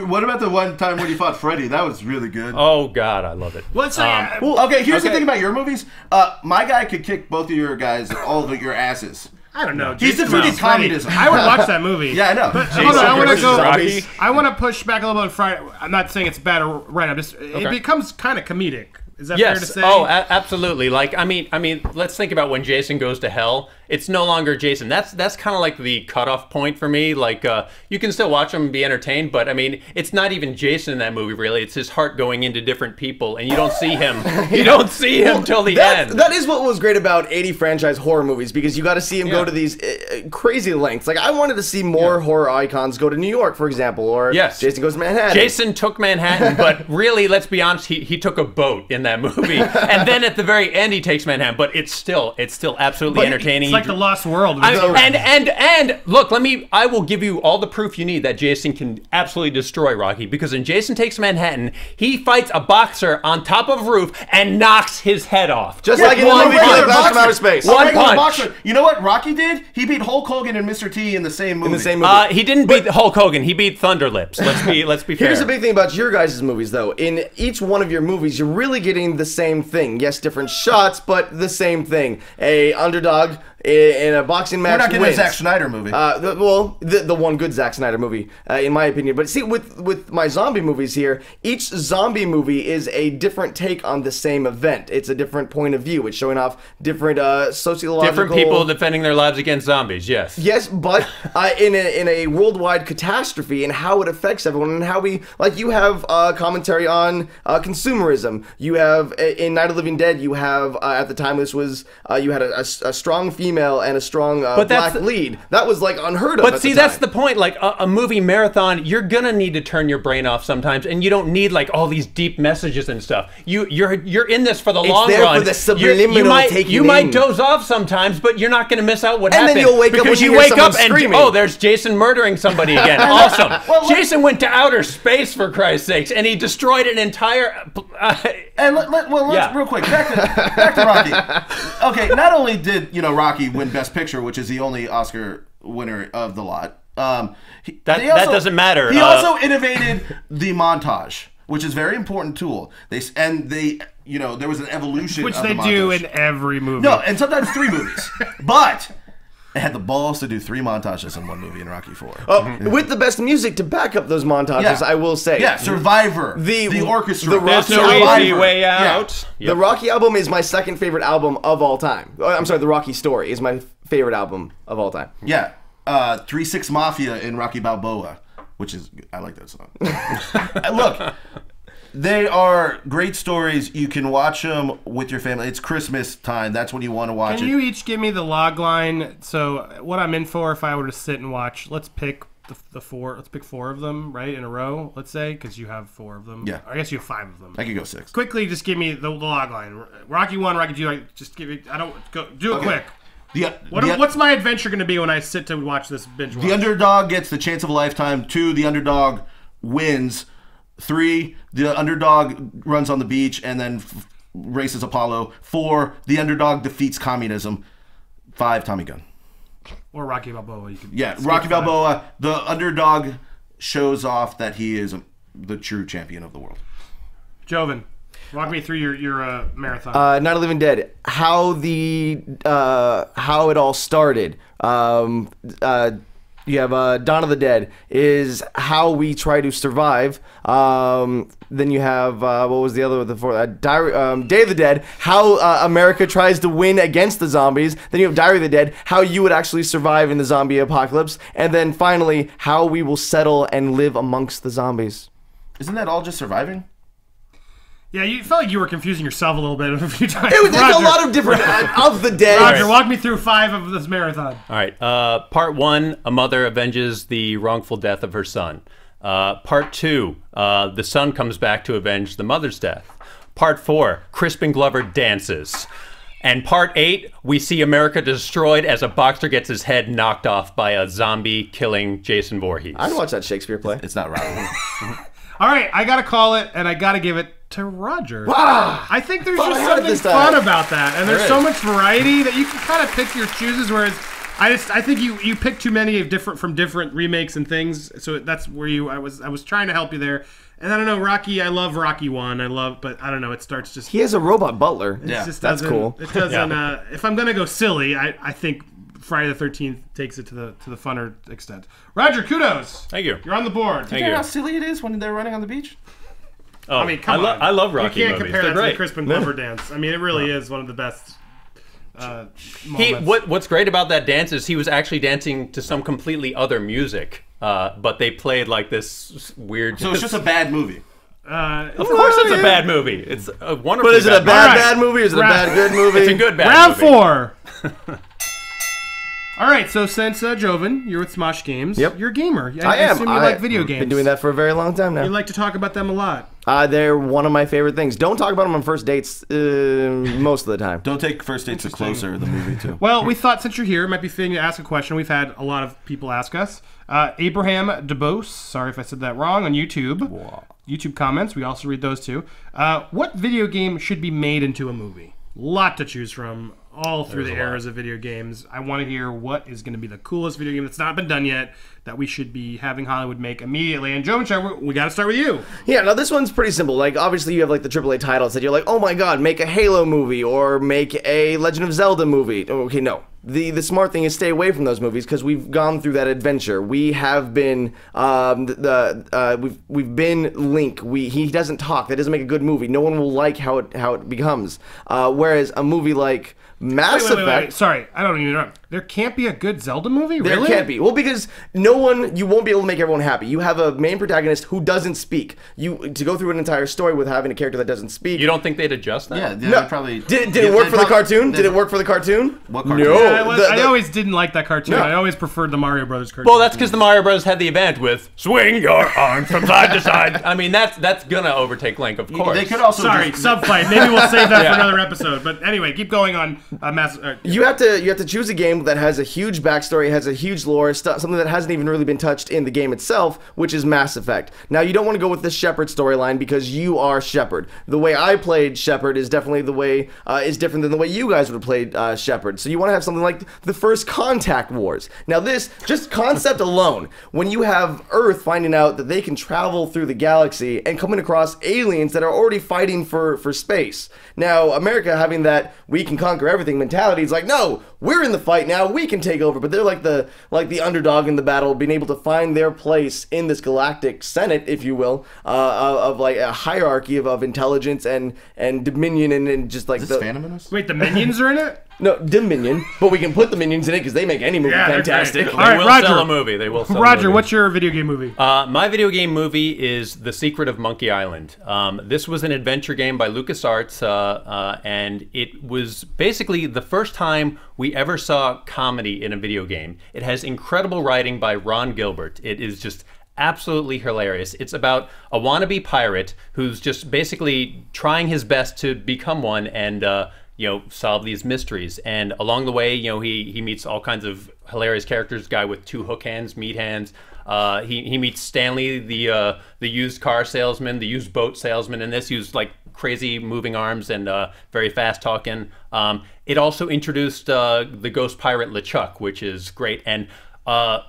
E: What about the one time when you fought Freddy? That was really good.
D: Oh God, I love it.
B: Let's say.
D: Um,
B: uh,
E: Okay, here's the thing about your movies. Uh, my guy could kick both of your guys, all of your asses.
B: I don't know.
E: He's
B: Jason
E: defeated
B: versus Freddy.
E: communism.
B: I would watch that movie.
E: Yeah, I know.
B: But hold on, I want to
C: versus
B: go.
C: zombies.
B: I want to push back a little bit on Friday. I'm not saying it's bad or right. I'm just. It
D: Okay.
B: becomes kind of comedic. Is that fair to
D: Yes.
B: say?
D: Oh, a- absolutely. Like I mean, I mean, let's think about when Jason goes to hell. It's no longer Jason. That's that's kind of like the cutoff point for me. Like uh, you can still watch him and be entertained, but I mean, it's not even Jason in that movie. Really, it's his heart going into different people, and you don't see him. You don't see him till the end.
C: that is what was great about 80 franchise horror movies because you got to see him
D: Yeah.
C: go to these uh, uh, crazy lengths. Like I wanted to see more horror icons go to New York, for example, or
D: Yes.
C: Jason goes to Manhattan.
D: Jason took Manhattan, but really, let's be honest, he, he took a boat in that movie, and then at the very end he takes Manhattan. But it's still it's still absolutely
C: But
D: entertaining.
B: It's like the Lost World.
D: I, and and and look, let me. I will give you all the proof you need that Jason can absolutely destroy Rocky because in Jason Takes Manhattan, he fights a boxer on top of a roof and knocks his head off.
C: Just
E: Yeah,
C: like in the movie
E: a regular
C: Blast from Outer Space.
D: One punch.
E: boxer. You know what Rocky did? He beat Hulk Hogan and Mr. T in the same movie.
C: in the same movie.
D: Uh, he didn't beat Hulk Hogan. He beat Thunderlips. Let's be let's be fair.
C: Here's the big thing about your guys' movies, though. In each one of your movies, you're really getting the same thing. Yes, different shots, but the same thing. A underdog in a boxing match
E: We're not getting
C: wins.
E: a Zack Snyder movie.
C: Uh, the, well, the, the one good Zack Snyder movie, uh, in my opinion. But see, with with my zombie movies here, each zombie movie is a different take on the same event. It's a different point of view. It's showing off different uh, sociological.
D: Different people defending their lives against zombies. Yes.
C: Yes, but uh, in a in a worldwide catastrophe and how it affects everyone and how we like you have uh, commentary on uh, consumerism. You have uh, in Night of the Living Dead. You have uh, at the time this was uh, you had a strong female and a strong uh,
D: But that's
C: black lead. That was like unheard of.
D: But
C: at
D: see,
C: the
D: that's the point. Like a, a movie marathon, you're gonna need to turn your brain off sometimes, and you don't need like all these deep messages and stuff. You you're you're in this for the
C: It's
D: long
C: there
D: run.
C: for the
D: You're- you might
C: taking
D: you might doze off sometimes, but you're not gonna miss out what
C: And then you'll wake up
D: because
C: when you
D: you
C: hear
D: wake up
C: someone
D: and
C: screaming.
D: oh, there's Jason murdering somebody again. awesome. Jason went to outer space for Christ's sakes, and he destroyed an entire. Uh,
E: And let, let, well, let's
D: Yeah.
E: real quick back to back to Rocky. Okay, not only did you know Rocky win Best Picture, which is the only Oscar winner of the lot. Um, he-
D: That-
E: they
D: that doesn't matter.
E: He
D: Uh,
E: also innovated the montage, which is a very important tool. They s- and they you know there was an evolution
B: which
E: of
B: they
E: the
B: do in every movie.
E: no, and sometimes three movies, but. It had the balls to do three montages in one movie in Rocky Four.
C: Oh, with the best music to back up those montages, I will say.
E: Yeah, Survivor.
C: The-
E: The, orchestra.
C: the
D: There's
C: Rocky
D: no
C: Survivor.
D: easy way
E: Yeah.
D: out.
C: The Rocky album is my second favorite album of all time. Uh, I'm sorry, the Rocky Story is my favorite album of all time.
E: Yeah. Uh, Three Six Mafia in Rocky Balboa, which is I like that song. Look, they are great stories. You can watch them with your family. It's Christmas time. That's when you want to watch
B: Can
E: it.
B: you each give me the log line? So what I'm in for if I were to sit and watch? Let's pick the, the four. Let's pick four of them right in a row. Let's say because you have four of them.
E: Yeah.
B: I guess you have five of them.
E: I could go six.
B: Quickly, just give me the, the log line. Rocky one, Rocky two. Like, just give it. I don't go. Do it quick.
E: The, uh,
B: What,
E: the,
B: what's my adventure going to be when I sit to watch this binge? Watch?
E: the underdog gets the chance of a lifetime. Two, the underdog wins. Three, the underdog runs on the beach and then f- races Apollo. Four, the underdog defeats communism. Five, Tommy Gunn.
B: or Rocky Balboa. You could
E: Yeah, Rocky
B: five.
E: Balboa, the underdog shows off that he is the true champion of the world.
B: Joven, walk me through your your uh, marathon.
C: Uh, Night of the Living Dead. How the uh, how it all started. Um, uh, you have uh, Dawn of the Dead is how we try to survive. Um, then you have uh, what was the other the fourth? Uh, Diary, um, Day of the Dead. How uh, America tries to win against the zombies. Then you have Diary of the Dead. How you would actually survive in the zombie apocalypse. And then finally, how we will settle and live amongst the zombies.
E: Isn't that all just surviving?
B: Yeah, you felt like you were confusing yourself a little bit a few times.
C: It was, it's a lot of different uh, of the day.
B: Roger, walk me through five of this marathon.
D: All right. Uh, part one: A mother avenges the wrongful death of her son. Uh, part two: uh, The son comes back to avenge the mother's death. Part four: Crispin Glover dances. And part eight: We see America destroyed as a boxer gets his head knocked off by a zombie killing Jason Voorhees.
C: I'd watch that Shakespeare play.
E: It's not Rocky.
B: All right, I gotta call it, and I gotta give it to Roger. I think there's
C: Thought
B: just
C: I had it
B: something fun about that, and there's so much variety that you can kind of pick your chooses. Whereas, I just I think you you pick too many of different from different remakes and things. So that's where you I was I was trying to help you there. And I don't know, Rocky. I love Rocky one. I love, but I don't know. It starts just
C: He has a robot butler.
E: Yeah,
B: just
C: that's cool.
B: It doesn't. Uh, if I'm gonna go silly, I, I think Friday the Thirteenth takes it to the to the funner extent. Roger, kudos.
D: Thank you.
B: You're on the board.
D: Thank
E: you know
D: you.
E: how silly it is when they're running on the beach?
D: Oh,
B: I mean, come
D: I, lo-
B: on.
D: I love Rocky
B: You can't
D: movies.
B: compare
D: They're
B: that to
D: great.
B: the Crispin Glover dance. I mean, it really is one of the best. Uh,
D: He,
B: moments.
D: what What's great about that dance is he was actually dancing to some completely other music, uh, but they played like this weird.
E: So it's just a bad movie.
B: Uh,
D: of course, it's a bad movie. It's a wonderful.
C: But is it a bad,
B: All right.
C: bad movie is it a
B: Round-
C: bad, good movie?
D: It's a good bad
B: round
D: movie.
B: four. All right, so since uh, Joven, you're with Smosh Games.
C: Yep.
B: You're a gamer.
C: I am.
B: assume you
C: I-
B: like video games.
C: Been doing that for a very long time now.
B: You like to talk about them a lot.
C: Uh, they're one of my favorite things. Don't talk about them on first dates uh, most of the time.
E: Don't take first dates to closer. The movie too.
B: Well, we thought since you're here, it might be fitting to ask a question. We've had a lot of people ask us. Uh, Abraham DeBose, sorry if I said that wrong, on YouTube. YouTube comments, we also read those too. Uh, what video game should be made into a movie? Lot to choose from, all through the eras of video games. I want to hear what is going to be the coolest video game that's not been done yet that we should be having Hollywood make immediately. And Jovenshire, we got to start with you.
C: Yeah, now this one's pretty simple. Like, obviously, you have like the AAA titles that you're like, oh my god, make a Halo movie or make a Legend of Zelda movie. Okay, no. The the smart thing is stay away from those movies because we've gone through that adventure. We have been um, the, the uh, we've we've been Link. We he doesn't talk. That doesn't make a good movie. No one will like how it how it becomes. Uh, whereas a movie like Mass
B: Wait, wait,
C: Effect.
B: wait. Sorry, I don't even interrupt. There can't be a good Zelda movie?
C: There can't be. Well, because no one, you won't be able to make everyone happy. You have a main protagonist who doesn't speak. You to go through an entire story with having a character that doesn't speak.
D: You don't think they'd adjust that?
E: Yeah, they
C: No.
E: probably
C: Did, did
E: Yeah,
C: it work for the cartoon? Did it work for the cartoon?
E: What cartoon?
C: No.
B: Yeah, I, was,
C: The-
B: I always didn't like that cartoon.
C: No.
B: I always preferred the Mario Brothers cartoon.
D: Well, that's because the Mario Brothers had the event with swing your arms from side to side. I mean, that's that's gonna overtake Link, of course.
E: They could also
B: Sorry,
E: just-
B: sub fight. Maybe we'll save that
D: Yeah.
B: for another episode. But anyway, keep going on. Uh, mass, uh,
C: You have to you have to choose a game that has a huge backstory, has a huge lore, stu- something that hasn't even really been touched in the game itself, which is Mass Effect. Now you don't want to go with the Shepard storyline because you are Shepard. The way I played Shepard is definitely the way uh, is different than the way you guys would have played uh, Shepard. So you want to have something like the first Contact Wars. Now this just concept alone, when you have Earth finding out that they can travel through the galaxy and coming across aliens that are already fighting for for space. Now America having that we can conquer everything mentality is like, no, we're in the fight fight now. We can take over. But they're like the like the underdog in the battle, being able to find their place in this galactic senate, if you will, uh, of, of like a hierarchy of, of intelligence and and dominion and, and just like
E: Is
C: the
E: Phantom Menace?
B: Wait, the minions are in it?
C: No dominion. But we can put the minions in it because they make any movie
B: Yeah, they're
C: fantastic.
B: great.
D: They
B: All right,
D: will
B: Roger.
D: sell a movie. They will sell a
B: Roger,
D: movie.
B: what's your video game movie?
D: Uh, my video game movie is The Secret of Monkey Island. Um, this was an adventure game by LucasArts, uh, uh, and it was basically the first time we ever saw comedy in a video game. It has incredible writing by Ron Gilbert. It is just absolutely hilarious. It's about a wannabe pirate who's just basically trying his best to become one and uh, you know solve these mysteries. And along the way, you know he he meets all kinds of hilarious characters. Guy with two hook hands, meat hands. Uh, he, he meets Stanley, the uh, the used car salesman, the used boat salesman, and this used like crazy moving arms and uh, very fast talking. Um, it also introduced uh, the ghost pirate LeChuck, which is great. And uh,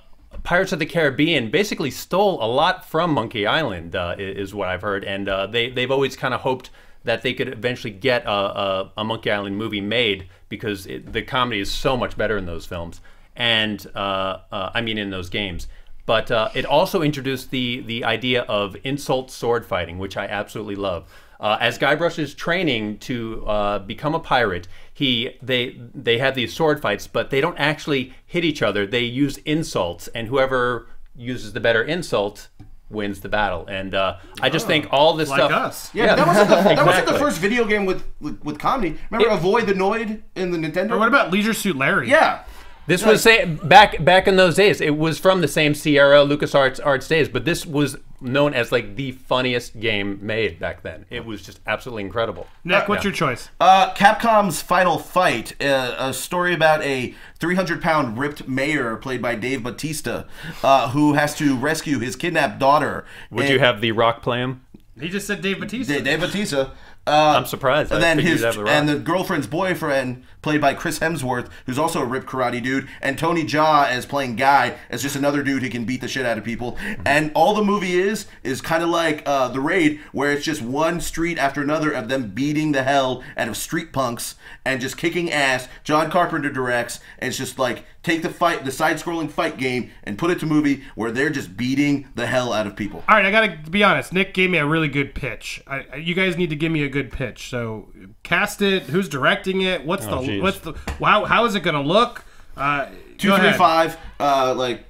D: Pirates of the Caribbean basically stole a lot from Monkey Island, uh, is what I've heard, and they they've always kind of hoped that they could eventually get a, a, a Monkey Island movie made because it, the comedy is so much better in those films, and uh, uh, I mean in those games. But uh, it also introduced the the idea of insult sword fighting, which I absolutely love. Uh, as Guybrush is training to uh, become a pirate, he they they have these sword fights, but they don't actually hit each other. They use insults, and whoever uses the better insult wins the battle. And uh, I just think all this
B: like
D: stuff.
B: us.
E: Yeah, but that wasn't the, that wasn't the first video game with with, with comedy. Remember Avoid the Noid in the Nintendo?
B: Or what about Leisure Suit Larry?
E: Yeah.
D: This was say, back back in those days. It was from the same Sierra LucasArts Arts days, but this was known as like the funniest game made back then. It was just absolutely incredible.
B: Nick, what's your choice?
E: Uh, Capcom's Final Fight, uh, a story about a 300 pound ripped mayor played by Dave Bautista, uh, who has to rescue his kidnapped daughter.
D: Would
E: And-
D: you have The Rock play him?
B: He just said Dave Bautista.
E: Da- Dave Bautista? Uh,
D: I'm surprised.
E: And then his
D: The
E: and the girlfriend's boyfriend, played by Chris Hemsworth, who's also a ripped karate dude, and Tony Jaa as playing Guy as just another dude who can beat the shit out of people.
D: Mm-hmm.
E: And all the movie is is kind of like uh, the raid, where it's just one street after another of them beating the hell out of street punks and just kicking ass. John Carpenter directs, and it's just like take the fight, the side-scrolling fight game, and put it to movie where they're just beating the hell out of people.
B: All right, I gotta be honest. Nick gave me a really good pitch. I, I- you guys need to give me a good pitch. So, cast it. Who's directing it? What's
D: Oh,
B: the
D: geez.
B: what's the how how is it gonna look? Uh,
E: Two,
B: go
E: three,
B: ahead.
E: five, uh, like.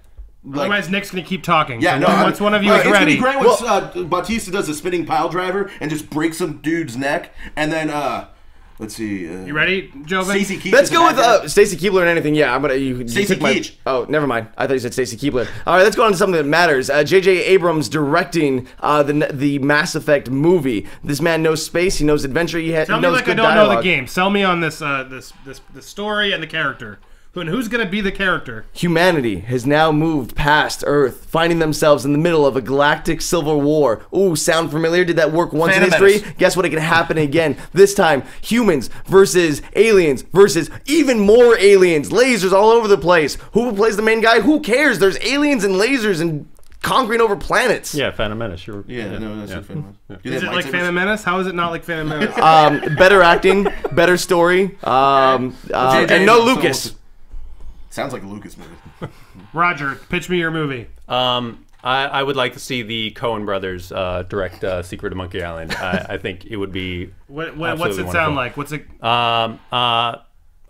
E: like
B: Otherwise, Nick's gonna keep talking.
E: Yeah,
B: so
E: no.
B: when-
E: I'm-
B: once one of you
E: uh,
B: is
E: it's
B: ready.
E: gonna be great when uh, Bautista does a spinning pile driver and just breaks some dude's neck, and then uh, let's see. Uh,
B: You ready, Joven?
E: Stacy Keach.
C: Let's go with
E: guy.
C: uh, Stacy Keibler and anything. Yeah, I'm gonna. You, you
E: Stacy
C: took my-
E: Keach.
C: Oh, never mind. I thought you said Stacy Keibler. All right, let's go on to something that matters. Uh, J.J. Abrams directing uh, the the Mass Effect movie. This man knows space. He knows adventure. He, ha-
B: Tell
C: he
B: me
C: knows
B: like I don't know the game. Sell me on this uh, this this the story and the character. Who and who's gonna be the character?
C: Humanity has now moved past Earth, finding themselves in the middle of a galactic civil war. Ooh, sound familiar? Did that work once
E: Phantom
C: in history?
E: Menace.
C: Guess what? It can happen again. This time, humans versus aliens versus even more aliens. Lasers all over the place. Who plays the main guy? Who cares? There's aliens and lasers and conquering over planets.
D: Yeah, Phantom Menace. You're,
E: Yeah, no, that's yeah. Do they
B: Is it like? Phantom Menace? How is it not like Phantom Menace?
C: Um, better acting, better story, um, uh, and no
E: Abrams
C: Lucas.
E: Also- Sounds like a Lucas movie.
B: Roger, pitch me your movie.
D: Um, I, I would like to see the Coen brothers uh, direct uh, Secret of Monkey Island. I, I think it would be.
B: What, what what's it
D: Absolutely
B: sound like? What's it?
D: Um, uh,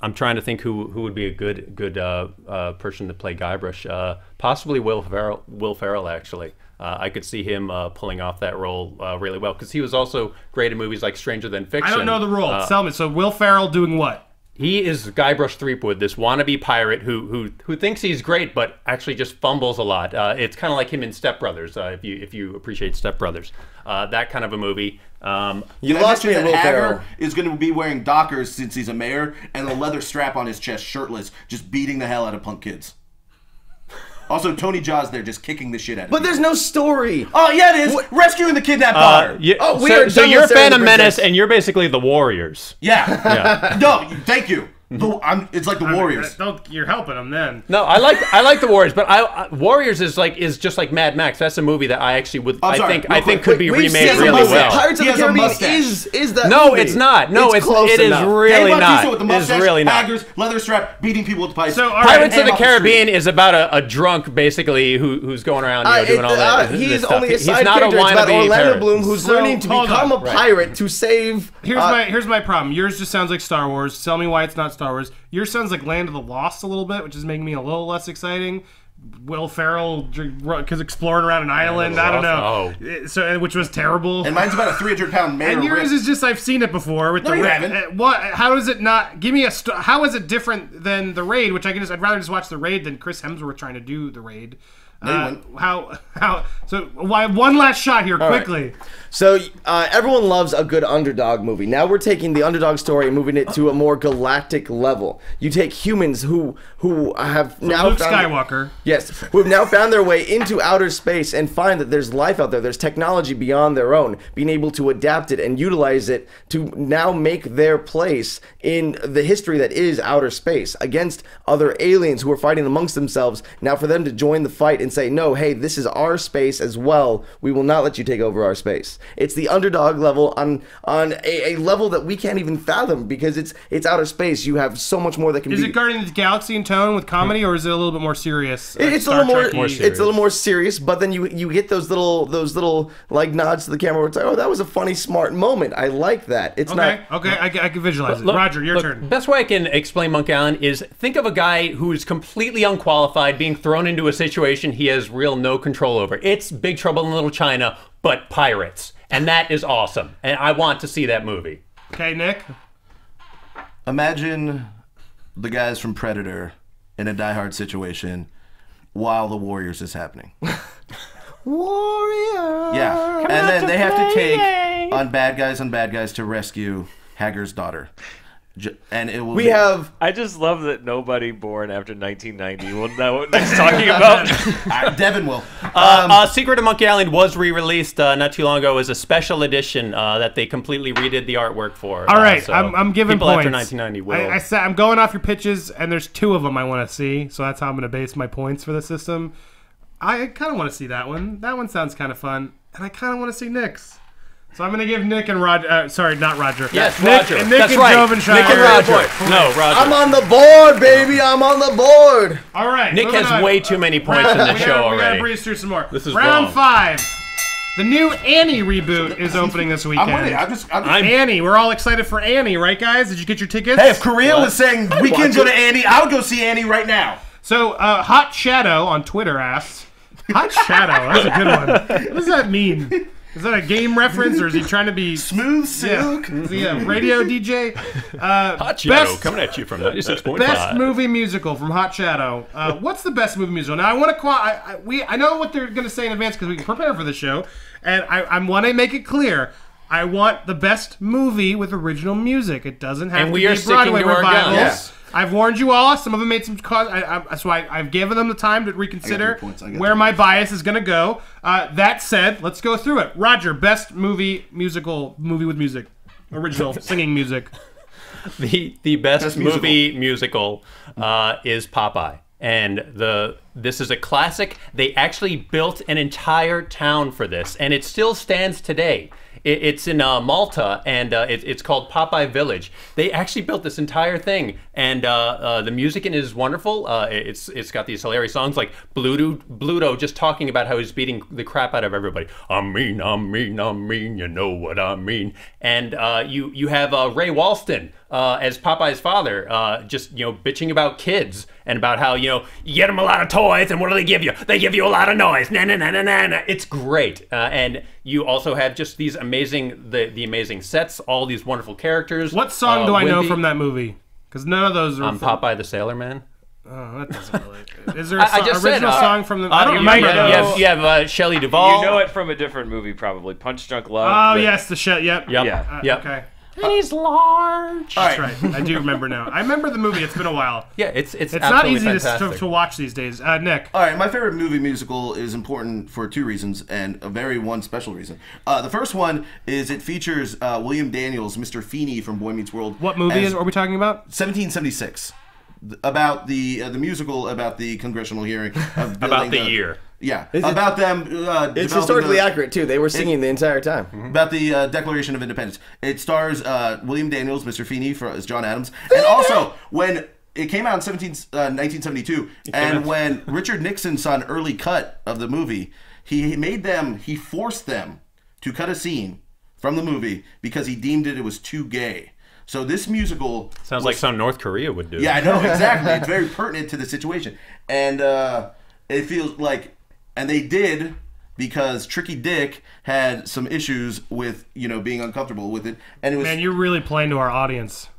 D: I'm trying to think who who would be a good good uh, uh, person to play Guybrush. Uh, possibly Will Ferrell. Will Ferrell actually. Uh, I could see him uh, pulling off that role uh, really well because he was also great in movies like Stranger Than Fiction.
B: I don't know the role.
D: Uh,
B: Tell me. So Will Ferrell doing what?
D: He is Guybrush Threepwood, this wannabe pirate who who who thinks he's great, but actually just fumbles a lot. Uh, it's kind of like him in Step Brothers, uh, if you if you appreciate Step Brothers, uh, that kind of a movie. Um,
C: You
E: I
C: lost me
E: mention
C: at
E: that
C: Will Ferrell.
E: is going to be wearing Dockers since he's a mayor and a leather strap on his chest, shirtless, just beating the hell out of punk kids. Also, Tony Jaa's there just kicking the shit out of
C: But
E: people.
C: there's no story.
E: Oh, yeah, it is. Rescuing the kidnapped
D: uh,
E: daughter.
D: yeah,
C: Oh, we
D: so,
C: are
D: so
C: done
D: you're
C: with Sarah the
D: Phantom Menace, and you're basically the Warriors.
E: Yeah. no, thank you. The- I'm, it's like the
B: I mean,
E: Warriors.
B: that- don't- you're helping them then.
D: No, I like I like the Warriors, but I, I Warriors is like is just like Mad Max. That's a movie that I actually would
E: I'm
D: I
E: sorry,
D: think
E: real
D: I think
E: quick.
D: could be
C: We've
D: remade really
C: the
D: well.
C: Pirates of
E: He
C: the Caribbean is is that
D: No,
C: movie.
D: it's not. No, it's,
C: close
D: it is really
E: Dave
D: not.
E: With the
D: It is
E: mustache,
D: really not.
E: daggers, leather strap, beating people with pipes.
B: So, all right.
D: Pirates of the
E: off the
D: Caribbean is about a, a drunk, basically, who, who's going around you know,
C: Uh,
D: doing
C: it-
D: all that.
C: uh, he's only a
D: He's
C: side
D: not
C: character.
D: a
C: It's about
D: wannabe
C: Orlando. Bloom, who's learning to become a pirate to save.
B: Here's
C: uh,
B: my here's my problem. Yours just sounds like Star Wars. Tell me why it's not Star Wars. Yours sounds like Land of the Lost a little bit, which is making me a little less exciting. Will Ferrell because exploring around an island. I don't know.
D: Oh.
B: So which was terrible.
E: and mine's about a 300 pound man.
B: And yours
E: Rick.
B: is just I've seen it before with
E: No,
B: the
E: you
B: raid.
E: haven't.
B: Uh, What? How is it not? Give me a. St- how is it different than the raid? Which I can just. I'd rather just watch the raid than Chris Hemsworth trying to do the raid.
E: you
B: Uh, how? How? So why? One last shot here,
C: right.
B: quickly.
C: So uh, everyone loves a good underdog movie. Now we're taking the underdog story and moving it to a more galactic level. You take humans who who have now
B: Luke
C: found-
B: Skywalker.
C: Yes, who have now found their way into outer space and find that there's life out there. There's technology beyond their own, being able to adapt it and utilize it to now make their place in the history that is outer space against other aliens who are fighting amongst themselves. Now, for them to join the fight and say, no, hey, this is our space as well. We will not let you take over our space. It's the underdog level on on a, a level that we can't even fathom because it's it's outer space. You have so much more that can be.
B: Is
C: be.
B: it Guardians of the Galaxy in tone with comedy, or is it a little bit more serious?
C: It-
B: like
C: it's a little more,
B: Trek-y?
C: it's a little more serious, but then you you get those little those little like nods to the camera where it's like, oh, that was a funny, smart moment. I like that. It's
B: Okay,
C: not.
B: okay, I, can- I can visualize it. Roger, your
D: look,
B: turn.
D: Best way I can explain Monk Island is think of a guy who's completely unqualified being thrown into a situation he has real no control over. It's Big Trouble in Little China, but pirates. And that is awesome. And I want to see that movie.
B: Okay, Nick.
E: Imagine the guys from Predator in a Die Hard situation while the Warriors is happening.
C: Warrior.
E: Yeah, and then they have to take on bad guys on bad guys to rescue Haggar's daughter, J- and it will.
C: We
E: be-
C: have
F: I just love that nobody born after 1990 will know what Nick's talking about.
E: Uh, Devin will.
D: Uh, uh, Secret of Monkey Island was re-released uh, not too long ago as a special edition uh, that they completely redid the artwork for.
B: All right, Uh,
D: so
B: I'm, I'm giving
D: people
B: points.
D: after 1990 will.
B: I, I said I'm going off your pitches, and there's two of them I want to see, so that's how I'm going to base my points for the system. I kind of want to see that one. That one sounds kind of fun, and I kind of want to see Nick's. So I'm going to give Nick and Roger. Uh, sorry, not Roger.
D: yes,
B: Nick,
D: Roger.
B: and Nick
D: That's
B: and
D: right.
B: Jovenshire.
D: Nick and Roger. No, Roger.
C: I'm on the board, baby. I'm on the board.
B: All right,
D: Nick has
B: on.
D: way too many points in
B: We
D: the
B: gotta-
D: show
B: We gotta
D: already.
B: breeze through some more.
D: This is
B: round
D: wrong.
B: five. The new Annie reboot is opening this weekend.
E: I'm with it. I'm just. I'm,
D: I'm-
B: Annie, we're all excited for Annie, right, guys? Did you get your tickets?
E: hey, if Korea was saying we can go to Annie, I would go see Annie right now.
B: So, uh, Hot Shadow on Twitter asks, Hot Shadow, that's a good one. What does that mean? Is that a game reference, or is he trying to be
E: Smooth
B: yeah,
E: silk.
B: is he a radio DJ? Uh,
D: Hot Shadow
B: best,
D: coming at you from 96.5.
B: best movie musical from Hot Shadow. Uh, what's the best movie musical? Now, I want to qua- I, I, we I know what they're going to say in advance because we can prepare for the show, and I, I want to make it clear. I want the best movie with original music. It doesn't have
D: And
B: to
D: we
B: be
D: are sticking
B: Broadway
D: to our
B: revivals.
D: Guns.
C: Yes.
B: I've warned you all. Some of them made some cause. I, I, so I, I've given them the time to reconsider
E: three points. I got
B: where
E: three
B: my bias is going to go. Uh, that said, let's go through it. Roger, best movie musical movie with music, original singing music.
D: the the best,
E: Best
D: movie musical uh, is Popeye, and the this is a classic. They actually built an entire town for this, and it still stands today. It, it's in uh, Malta, and uh, it, it's called Popeye Village. They actually built this entire thing, and uh, uh, the music in it is wonderful. Uh, it's it's got these hilarious songs like Bluto, Bluto just talking about how he's beating the crap out of everybody. I mean, I mean, I mean, you know what I mean. And you you have Ray Walston as Popeye's father, just you know bitching about kids and about how you know you get them a lot of toys, and what do they give you? They give you a lot of noise. Na na na na na. na. It's great, uh, and you also have just these amazing the the amazing sets, all these wonderful characters.
B: What song
D: Uh,
B: do I know
D: Wimpy-
B: from that movie? Because none of those are.
D: Um,
B: from-
D: Popeye the Sailor Man.
B: Oh, that doesn't really. Is there a
D: I, I
B: song-
D: just said
B: original
D: uh,
B: song from the?
D: uh,
B: I don't
D: you,
B: remember
D: You
B: those.
D: have, you have uh, Shelley Duvall.
F: you know it from a different movie, probably Punch Drunk Love.
B: Oh
F: the-
B: yes, the shit. Yep.
D: Yep.
F: Yeah.
B: Uh,
D: Yep.
B: Okay.
D: And he's large.
E: All right.
B: That's right. I do remember now. I remember the movie. It's been a while.
D: Yeah, it's it's,
B: It's not easy to, to, watch these days. Uh, Nick.
E: All right, my favorite movie musical is important for two reasons and a very one special reason. Uh, the first one is it features uh, William Daniels, Mr. Feeney from Boy Meets World.
B: What movie is, are we talking about?
E: 1776. About the uh, the musical about the congressional hearing of
D: About
E: building
D: the year.
E: Yeah,
C: it-
E: about them. Uh,
C: It's historically
E: the-
C: accurate too. They were singing the entire time.
E: about the uh, Declaration of Independence. It stars uh, William Daniels, Mr. Feeney, for, as John Adams, and also when it came out in 17, uh, 1972, and
D: out-
E: when Richard Nixon saw an early cut of the movie, he made them, he forced them to cut a scene from the movie because he deemed it it was too gay. So this musical
D: Sounds like something North Korea would do.
E: yeah, I know exactly. it's very pertinent to the situation, and uh, it feels like, and they did because Tricky Dick had some issues with you know being uncomfortable with it, and it was
B: Man, you're really playing to our audience.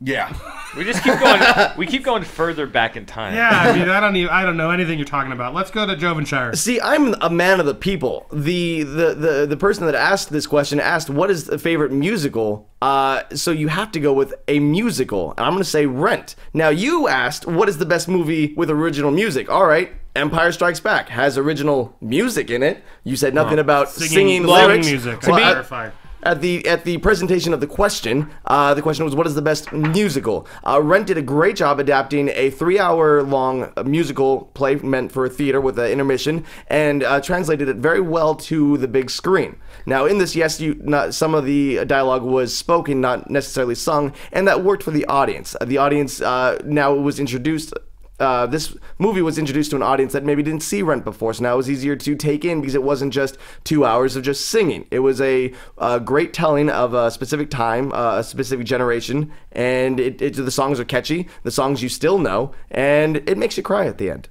E: yeah.
F: We just keep going. we keep going further back in time.
B: Yeah, I mean, I don't even, I don't know anything you're talking about. Let's go to Jovenshire.
C: See, I'm a man of the people. The the the, the person that asked this question asked, "What is the favorite musical?" Uh, so you have to go with a musical. And I'm going to say Rent. Now you asked, "What is the best movie with original music?" All right, Empire Strikes Back has original music in it. You said nothing about singing,
B: Singing,
C: lyrics.
B: music. I- clarify.
C: at the at the presentation of the question, uh, the question was, "What is the best musical?" Uh, Rent did a great job adapting a three-hour-long musical play meant for a theater with an intermission, and uh, translated it very well to the big screen. Now, in this, yes, you not, some of the dialogue was spoken, not necessarily sung, and that worked for the audience. Uh, the audience uh, now was introduced uh, this movie was introduced to an audience that maybe didn't see Rent before, so now it was easier to take in because it wasn't just two hours of just singing. It was a, uh great telling of a specific time, uh, a specific generation, and it, it, the songs are catchy, the songs you still know, and it makes you cry at the end.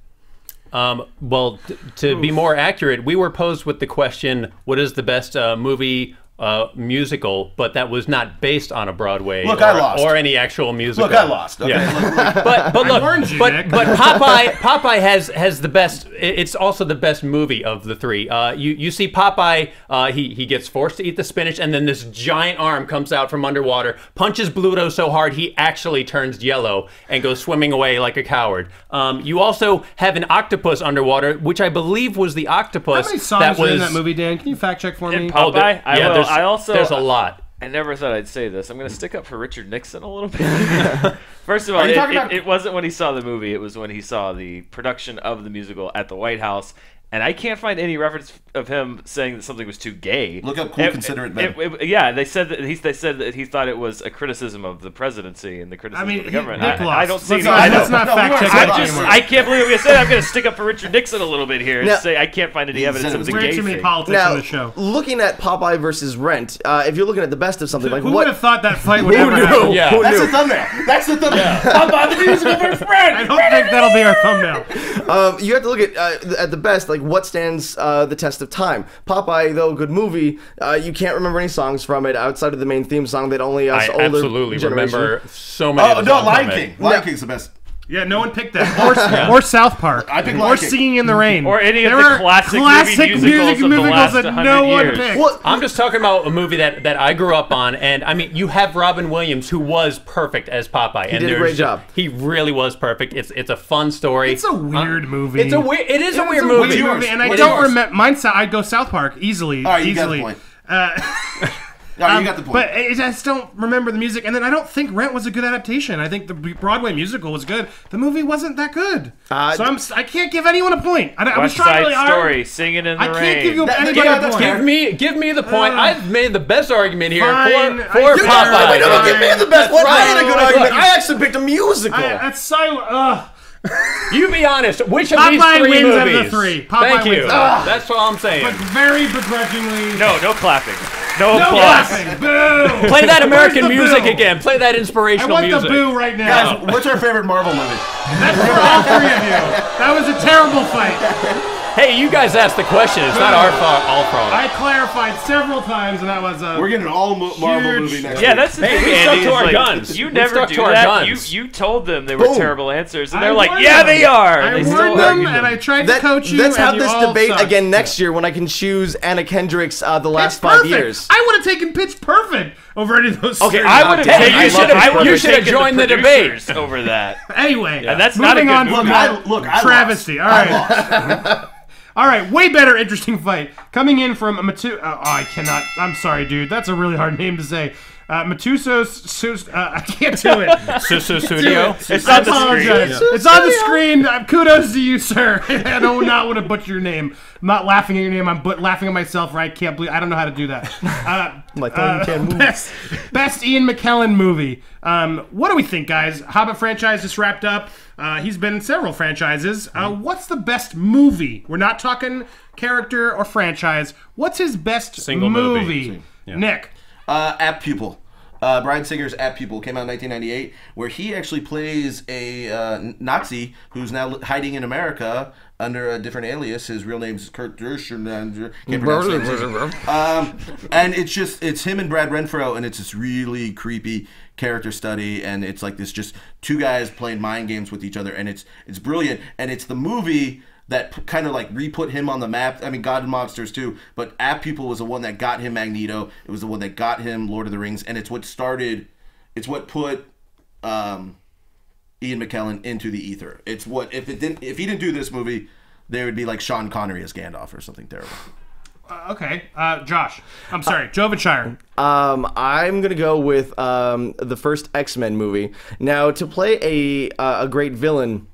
D: Um, well, t- to be more accurate, we were posed with the question, "What is the best uh, movie uh, musical?" But that was not based on a Broadway
E: Look,
D: or,
E: I lost.
D: or any actual musical.
E: Look, I lost. Okay,
D: Yeah.
E: look, look.
D: But but look,
B: warned you,
D: but
B: Nick.
D: but Popeye Popeye has has the best. It's also the best movie of the three. Uh, you you see Popeye, uh, he he gets forced to eat the spinach, and then this giant arm comes out from underwater, punches Bluto so hard he actually turns yellow and goes swimming away like a coward. Um, you also have an octopus underwater, which I believe was the
B: How
D: octopus
B: many songs
D: that
B: are
D: was
B: in that movie, Dan? Can you fact check for me?
F: Popeye,
D: Oh, there-
F: I
D: yeah,
F: will.
D: There's-
F: I also
D: there's a lot.
F: I never thought I'd say this. I'm going to mm-hmm. stick up for Richard Nixon a little bit. First of all, it, it- it wasn't when he saw the movie. It was when he saw the production of the musical at the White House. And I can't find any reference of him saying that something was too gay.
E: Look up cool, considerate men.
F: it- it- yeah, they said that he. They said that he thought it was a criticism of the presidency and the
B: I
F: criticism
B: mean,
F: of the
B: he-
F: government.
B: Nick
F: I,
B: lost.
F: I don't see
B: Let's
F: any.
B: not,
F: I
B: let's
F: don't,
B: not
E: no,
B: fact
E: weren't
B: check that
F: I just,
B: anymore.
F: I can't believe I'm gonna say. I'm gonna stick up for Richard Nixon a little bit here and
C: Now-
F: say I can't find any evidence
E: said it
F: of the gay
B: too many
F: thing.
B: politics
C: Now,
B: on the show.
C: looking at Popeye versus Rent, uh, if you're looking at the best of something like
B: Who
C: what
B: would have thought that fight would
C: Who
B: ever happen?
D: Yeah.
C: Who
E: That's
C: knew?
E: the thumbnail. That's the thumbnail. Popeye the musical for friend.
B: I don't think that'll be our thumbnail.
C: Um, you have to look at uh, at the best, like what stands uh, the test of time. Popeye, though good movie, uh, you can't remember any songs from it outside of the main theme song that only us
D: I
C: older
D: absolutely
C: generation-
D: remember so many.
E: Oh
D: of
E: no,
D: songs
E: Lion
D: from.
E: King. Lion
C: No.
E: King's the best.
B: Yeah, no one picked that. Or, or South Park.
E: I picked
B: Or
E: Lion King.
B: Singing in the Rain.
F: Or any of
B: There
F: the
B: are
F: classic movie musicals
B: music
F: of the
B: musicals
F: last
B: that
F: 100
B: no one
F: years.
B: picked.
C: What?
D: I'm just talking about a movie that, that I grew up on, and I mean, you have Robin Williams, who was perfect as Popeye. He and
C: did a great job.
D: He really was perfect. It's it's a fun story.
B: It's a weird movie.
D: It's a weird. It is a weird
B: a
D: movie.
B: movie, and I
E: What's
B: don't
E: yours?
B: remember. Mine, I'd go South Park easily.
E: All right, you got the
B: easily.
E: point.
B: Uh,
E: All right,
B: um,
E: you got the point.
B: But I just don't remember the music, and then I don't think Rent was a good adaptation. I think the Broadway musical was good. The movie wasn't that good.
C: Uh,
B: so I'm, I can't give anyone a point. I, I was
F: West
B: trying
F: Side
B: really hard.
F: Story, singing in the
B: I
F: rain.
B: can't give you
E: That-
B: anybody
E: yeah,
B: a point.
D: Give me give me the point.
B: Uh,
D: I've made the best argument here
B: fine,
D: for, for
B: You
D: Popeye.
C: wait, no, no, give me the best one. I had a good
B: right.
C: argument. I actually picked a musical.
B: I, that's so. Ugh.
D: You be honest. Which of
B: Popeye
D: these three
B: wins
D: movies?
B: out of the three. Popeye
D: Thank you.
B: out of
D: That's all I'm saying.
B: But very begrudgingly.
F: No, no clapping. No,
B: No
F: applause.
B: laughing. Boo.
D: Play that American music
B: boo?
D: again. Play that inspiration.
B: I
D: inspirational
B: want
D: music.
B: the boo right now.
E: Guys, what's our favorite Marvel movie?
B: That's for all three of you. That was a terrible fight.
D: Hey, you guys asked the question. It's not our fault. All fault.
B: I clarified several times, and that was a.
E: We're getting an all mo- Marvel
B: Huge-
E: movie next
F: Yeah,
E: week.
F: that's the
D: Hey,
F: thing.
D: we stuck
F: Andy,
D: to
F: is
D: our
F: like,
D: guns.
F: You
D: We
F: never
D: stuck
F: do
D: to our
F: that.
D: guns.
F: You you told them they were
C: Boom.
F: terrible answers, and
B: I
F: they're like,
B: warned
F: "Yeah,
B: them.
F: they are."
B: I
F: And they
B: warned
F: still
B: them, and I tried
C: That-
B: to coach you.
C: let's
B: and
C: have
B: you
C: this
B: all
C: debate
B: sucked.
C: again next year when I can choose Anna Kendrick's uh, the
B: Pitch
C: last five
B: Perfect.
C: years.
B: I would have taken Pitch Perfect over any of those.
F: Okay,
B: series.
F: I would have
D: Hey,
F: taken.
D: you should've- you should've joined the debate.
F: over that.
B: Anyway,
F: And that's not a
B: moving
F: good
B: on
F: movie.
B: from
E: Look, I-
B: that
E: look, I
B: travesty.
E: lost.
B: All right. All right, way better, interesting fight coming in from Matu. Oh, I cannot. I'm sorry, dude. That's a really hard name to say. Uh, Matusos. Sus- Uh, I can't do it.
D: Susu Studio.
F: It's
B: I
F: on the screen.
B: apologize. It's on the screen. Uh, kudos to you, sir. I do not want to butcher your name. I'm not laughing at your name. I'm but laughing at myself. Right? I can't believe. I don't know how to do that. Uh,
C: My
B: uh,
C: can't move.
B: Best, best Ian McKellen movie. Um, what do we think, guys? Hobbit franchise just wrapped up. Uh, he's been in several franchises. Uh, what's the best movie? We're not talking character or franchise. What's his best
D: Single movie.
B: movie?
D: Yeah.
B: Nick.
E: Uh, Apt Pupil. Uh, Bryan Singer's Apt Pupil came out in 1998, where he actually plays a uh, Nazi who's now hiding in America under a different alias. His real name is Kurt Dershner. Can't pronounce it. Um, and it's just it's him and Brad Renfro, and it's this really creepy character study, and it's like this just two guys playing mind games with each other, and it's it's brilliant, and it's the movie that kind of like re-put him on the map. I mean, God and Monsters too, but Apt Pupil was the one that got him Magneto. It was the one that got him Lord of the Rings, and it's what started. It's what put um, Ian McKellen into the ether. It's what if it didn't if he didn't do this movie, there would be like Sean Connery as Gandalf or something terrible.
B: Uh, okay. Uh, Josh. I'm sorry. Jovenshire.
C: Um, I'm gonna go with um, the first X Men movie. Now, to play a uh, a great villain,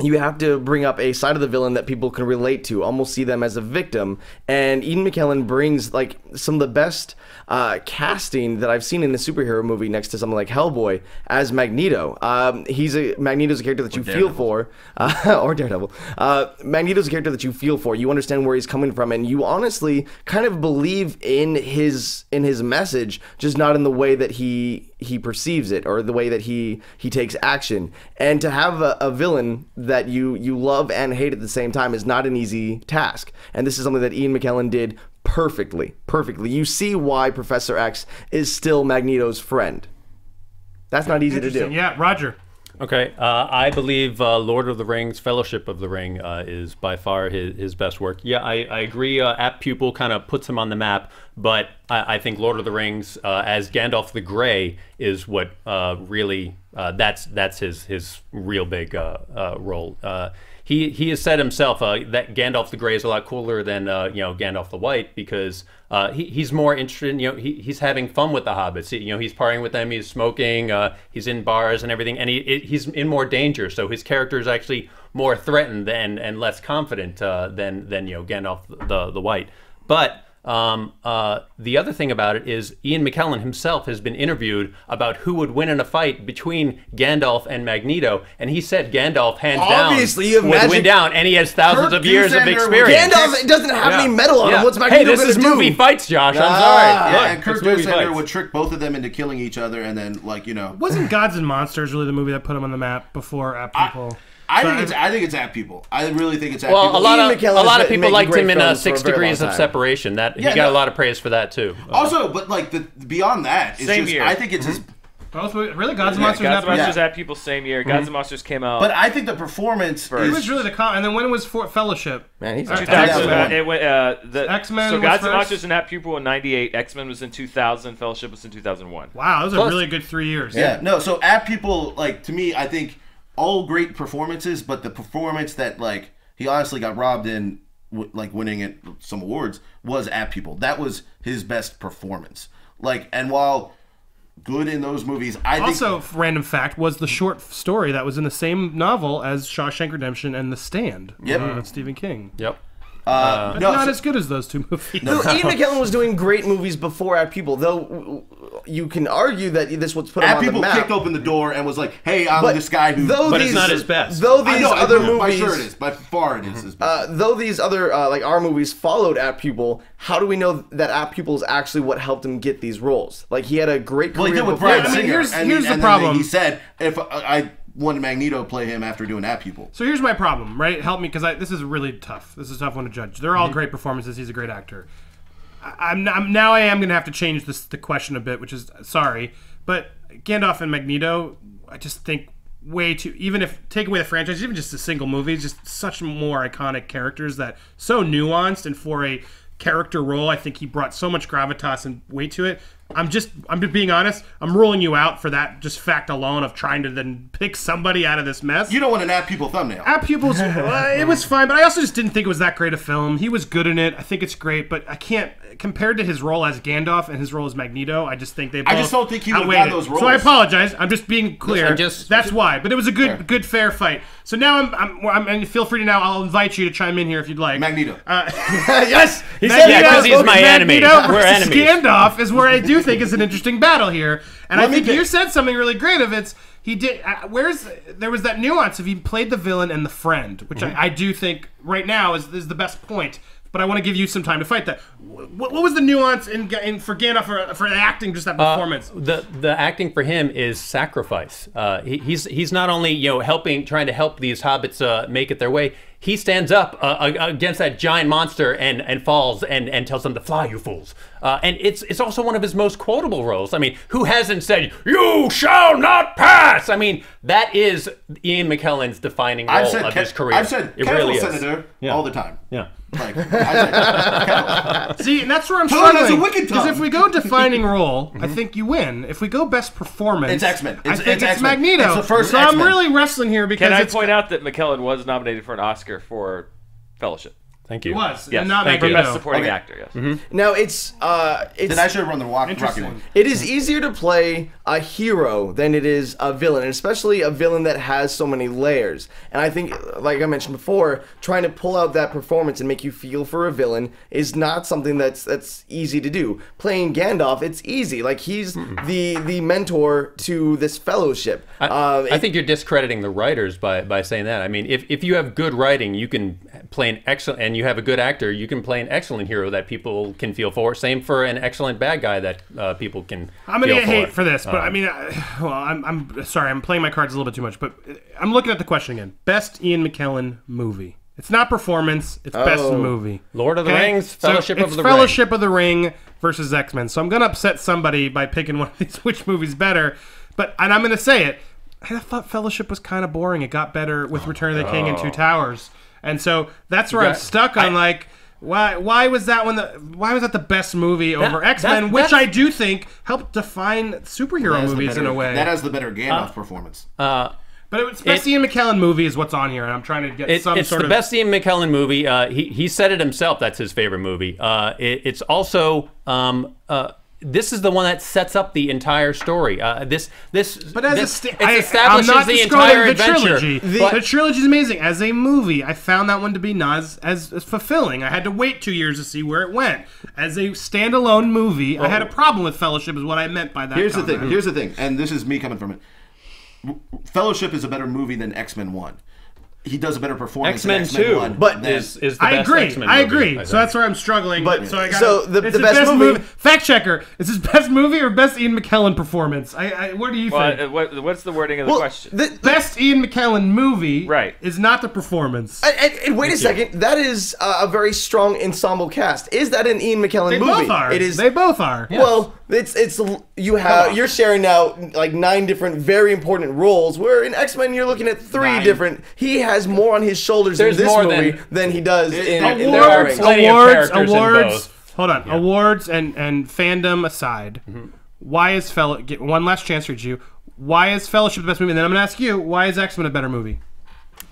C: you have to bring up a side of the villain that people can relate to, almost see them as a victim. And Ian McKellen brings like some of the best uh, casting that I've seen in a superhero movie, next to something like Hellboy as Magneto. Um, he's a Magneto's a character that you feel for, uh, or Daredevil. Uh, Magneto's a character that you feel for. You understand where he's coming from, and you honestly kind of believe in his in his message, just not in the way that he he perceives it or the way that he he takes action. And to have a, a villain that you you love and hate at the same time is not an easy task. And this is something that Ian McKellen did perfectly, perfectly. You see why Professor X is still Magneto's friend. That's not easy to do.
B: Yeah, Roger.
D: Okay, uh, I believe uh, Lord of the Rings, Fellowship of the Ring, uh, is by far his, his best work. Yeah, I, I agree. Uh, Apt Pupil kind of puts him on the map, but I, I think Lord of the Rings, uh, as Gandalf the Grey, is what uh, really uh, that's that's his his real big uh, uh, role. He he has said himself uh, that Gandalf the Grey is a lot cooler than uh, you know Gandalf the White because uh, he, he's more interested. In, you know, he, he's having fun with the hobbits. He, you know, he's partying with them. He's smoking. Uh, he's in bars and everything, and he he's in more danger. So his character is actually more threatened and and less confident uh, than than you know Gandalf the the White. But um, uh, the other thing about it is Ian McKellen himself has been interviewed about who would win in a fight between Gandalf and Magneto, and he said Gandalf hands
C: Obviously,
D: down would win down, and he has thousands
E: Kurt
D: of years of experience.
C: Gandalf doesn't have
D: Yeah.
C: any metal on
D: Yeah.
C: him. What's
D: hey,
C: Magneto
D: this
C: gonna
D: is
C: do?
D: movie fights, Josh. I'm
C: Ah.
D: sorry.
E: Yeah,
D: Look,
E: and Kurt
D: it's movie
E: Businger
D: fights.
E: would trick both of them into killing each other, and then like you know.
B: Wasn't Gods and Monsters really the movie that put him on the map before Apt Pupil?
E: I
B: So
E: think it's I think it's at People. I really think it's App
D: Well,
E: People.
D: a lot
C: Ian
D: of
C: McKellen
D: a lot of people
C: making
D: liked him in uh,
C: a
D: Six
C: very
D: Degrees of. Separation. That
E: Yeah,
D: he got
E: no.
D: a lot of praise for that too.
E: Also, but like the beyond that, it's
F: Same
E: just
F: year.
E: I think it's his.
B: Both really Gods and
F: Yeah,
B: Monsters.
F: Gods and Monsters
E: Yeah.
F: at people same year. Gods and Monsters came out.
E: But I think the performance
B: It
E: is
B: was really the con. And then when was for Fellowship?
C: Man, he's
B: Uh,
C: a
B: X-
E: X-
F: X-Men,
E: X-Men.
F: uh, it went, uh, the
B: X-Men
F: So
B: was
F: Gods and? Monsters and Apt Pupil in '98. X Men was in 2000. Fellowship was in 2001.
B: Wow, those are
D: Plus-
B: really good three years.
E: Yeah, no. So at People, like to me, I think all great performances, but the performance that like he honestly got robbed in, like winning it some awards, was Apt Pupil. That was his best performance. Like, and while good in those movies, I think
B: Also, random fact was the short story that was in the same novel as Shawshank Redemption and The Stand.
E: Yep.
B: uh, Stephen King.
D: Yep.
E: Uh,
B: But
E: no,
B: not
E: so-
B: as good as those two movies.
C: No, Ian McKellen was doing great movies before Apt Pupil, though you can argue that this was put him
E: App
C: on the
E: People
C: map.
E: kicked open the door and was like, "Hey, I'm
C: But
E: this guy who."
C: though
D: But it's
C: these,
D: not his best.
C: Though
E: I
C: these
E: know,
C: other
E: I,
C: movies,
E: by sure it is. By far, it is his best.
C: Uh, though these other uh, like our movies followed Apt Pupil, how do we know that Apt Pupil is actually what helped him get these roles? Like he had a great
E: Well,
C: career.
E: he did with
C: before
E: Bryan
B: I mean,
C: that.
E: Singer.
B: here's-
E: and,
B: here's the
E: and then
B: problem.
E: He said, "If I, I wanted Magneto play him after doing that people.
B: So here's my problem, right? Help me, because I this is really tough. This is a tough one to judge. They're all
E: Mm-hmm.
B: great performances. He's a great actor. I- I'm, I'm now I am going to have to change this the question a bit, which is sorry, but Gandalf and Magneto, I just think way too. Even if take away the franchise, even just a single movie, just such more iconic characters that so nuanced and for a character role, I think he brought so much gravitas and weight to it. I'm just, I'm just being honest. I'm ruling you out for that just fact alone of trying to then pick somebody out of this mess.
E: You don't want an Apt Pupil thumbnail.
B: Apt Pupils, uh, it was fine, but I also just didn't think it was that great a film. He was good in it. I think it's great, but I can't compared to his role as Gandalf and his role as Magneto. I just think they. Both
E: I just don't think he would've
B: outweighed
E: gotten
B: it.
E: those
B: So I apologize. I'm just being clear.
D: Listen, just-
B: That's why. But it was a good, good, fair fight. So now I'm, I'm, I'm, and feel free to now. I'll invite you to chime in here if you'd like.
E: Magneto.
C: yes, he
B: Magneto-
D: Yeah, 'cause he's my enemy.
B: Magneto
D: We're enemies.
B: Gandalf is where I do think is an interesting battle here, and I
E: Let me
B: think
E: pick.
B: you said something really great. Of it's he did. Uh, where's there was that nuance of he played the villain and the friend, which
D: Mm-hmm.
B: I, I do think right now is is the best point. But I want to give you some time to fight that. What, what was the nuance in, in for Gandalf for, for acting just that
D: Uh,
B: performance?
D: the the acting for him is sacrifice. Uh, he, he's he's not only you know helping, trying to help these hobbits uh, make it their way. He stands up uh, against that giant monster and, and falls and, and tells them to fly, you fools. Uh, and it's it's also one of his most quotable roles. I mean, who hasn't said "You shall not pass"? I mean, that is Ian McKellen's defining role
E: I've said,
D: of
E: Ke-
D: his career.
E: I've said
D: it
E: careful,
D: really is.
E: Senator,
D: Yeah.
E: all the time.
D: Yeah.
E: Like, I said,
B: See, and that's where I'm
E: Tongue has a
B: struggling.
E: wicked
B: Because if we go defining role, I think you win. If we go best performance,
E: It's X-Men.
B: I
E: It's-
B: think
E: it's
B: it's,
E: X-Men.
B: Magneto.
E: It's the first
B: so I'm really wrestling here because
F: Can I
B: it's,
F: point out that McKellen was nominated for an Oscar for Fellowship?
D: Thank you.
B: it was
F: Yes,
B: not
D: thank you.
B: Magneto.
F: best supporting
E: Okay.
F: actor. Yes.
C: Now it's uh, it's
E: then I should have run the walk, Rocky
B: Interesting.
E: one.
C: It is easier to play a hero than it is a villain, and especially a villain that has so many layers. And I think, like I mentioned before, trying to pull out that performance and make you feel for a villain is not something that's that's easy to do. Playing Gandalf, it's easy. Like he's the the mentor to this fellowship.
D: I,
C: Uh,
D: I
C: it-
D: think you're discrediting the writers by, by saying that. I mean, if, if you have good writing, you can play an excellent, and you have a good actor, you can play an excellent hero that people can feel for. Same for an excellent bad guy that uh, people can.
B: I'm gonna
D: feel
B: get hate
D: for,
B: for this, but I mean, I, well, I'm, I'm sorry, I'm playing my cards a little bit too much, but uh, I'm looking at the question again. Best Ian McKellen movie. It's not performance. It's best
C: Oh.
B: movie.
D: Lord of the Rings,
B: So
D: Fellowship of
B: it's
D: the
B: Fellowship of the Ring versus X Men. So I'm gonna upset somebody by picking one of these. Which movie's better? But and I'm gonna say it. I thought Fellowship was kind of boring. It got better with Return of the King and Two oh. Towers, and so that's where I'm
D: got-
B: stuck on
D: I-
B: like. Why? Why was that one? The why was that the best movie over X Men, which I do think helped define superhero
E: That has
B: movies in a way.
E: That has the better Gandalf performance.
D: uh,
B: but it's best
D: it-
B: Ian McKellen movie is what's on here, and I'm trying to get
D: it-
B: some
D: it's
B: sort
D: the
B: of
D: best Ian McKellen movie. Uh, he, he said it himself. That's his favorite movie. Uh, it, it's also. Um, uh, this is the one that sets up the entire story. Uh, this, this,
B: But as
D: this,
B: a sta-
D: it
B: I,
D: establishes
B: I'm not
D: the
B: describing
D: entire
B: the
D: adventure.
B: trilogy.
D: but-
B: the trilogy is amazing. As a movie, I found that one to be not as, as, as fulfilling. I had to wait two years to see where it went. As a standalone movie, I had a problem with Fellowship. Is what I meant by that.
E: Here's the thing. Here's the thing, and this is me coming from it. Fellowship is a better movie than X Men One. He does a better performance.
D: X-Men
E: in
D: 2
E: One
C: But
E: than-
D: is, is the
B: I
D: best
B: agree.
D: X-Men
B: I
D: movie,
B: agree.
D: think.
B: so that's where I'm struggling.
C: But-
B: so I got
C: so the-
B: it's
C: the
B: his
C: best movie-
B: Fact checker. Is his best movie or best Ian McKellen performance? I, I what do you
F: Well,
B: think?
F: uh, what, what's the wording of the
C: well,
F: question?
C: the-
B: best Ian McKellen movie
F: Right.
B: is not the performance.
C: and, and- and wait a second, that is uh, a very strong ensemble cast. Is that an Ian McKellen
B: they
C: movie?
B: both are.
C: It is.
B: They both are.
C: Well, it's it's you have you're sharing now like nine different very important roles. Where in X Men you're looking at three
E: Nine.
C: different. He has more on his shoulders
D: There's
C: in this
D: more
C: movie
D: than-
C: than, he does in,
E: Awards-
C: in Lord of the Rings.
D: plenty of
B: awards,
D: in
B: awards.
D: both.
B: Hold on, awards and and fandom aside,
D: Mm-hmm.
B: why is fellow? Get one last chance for you. Why is Fellowship the best movie? And then I'm gonna ask you, why is X Men a better movie?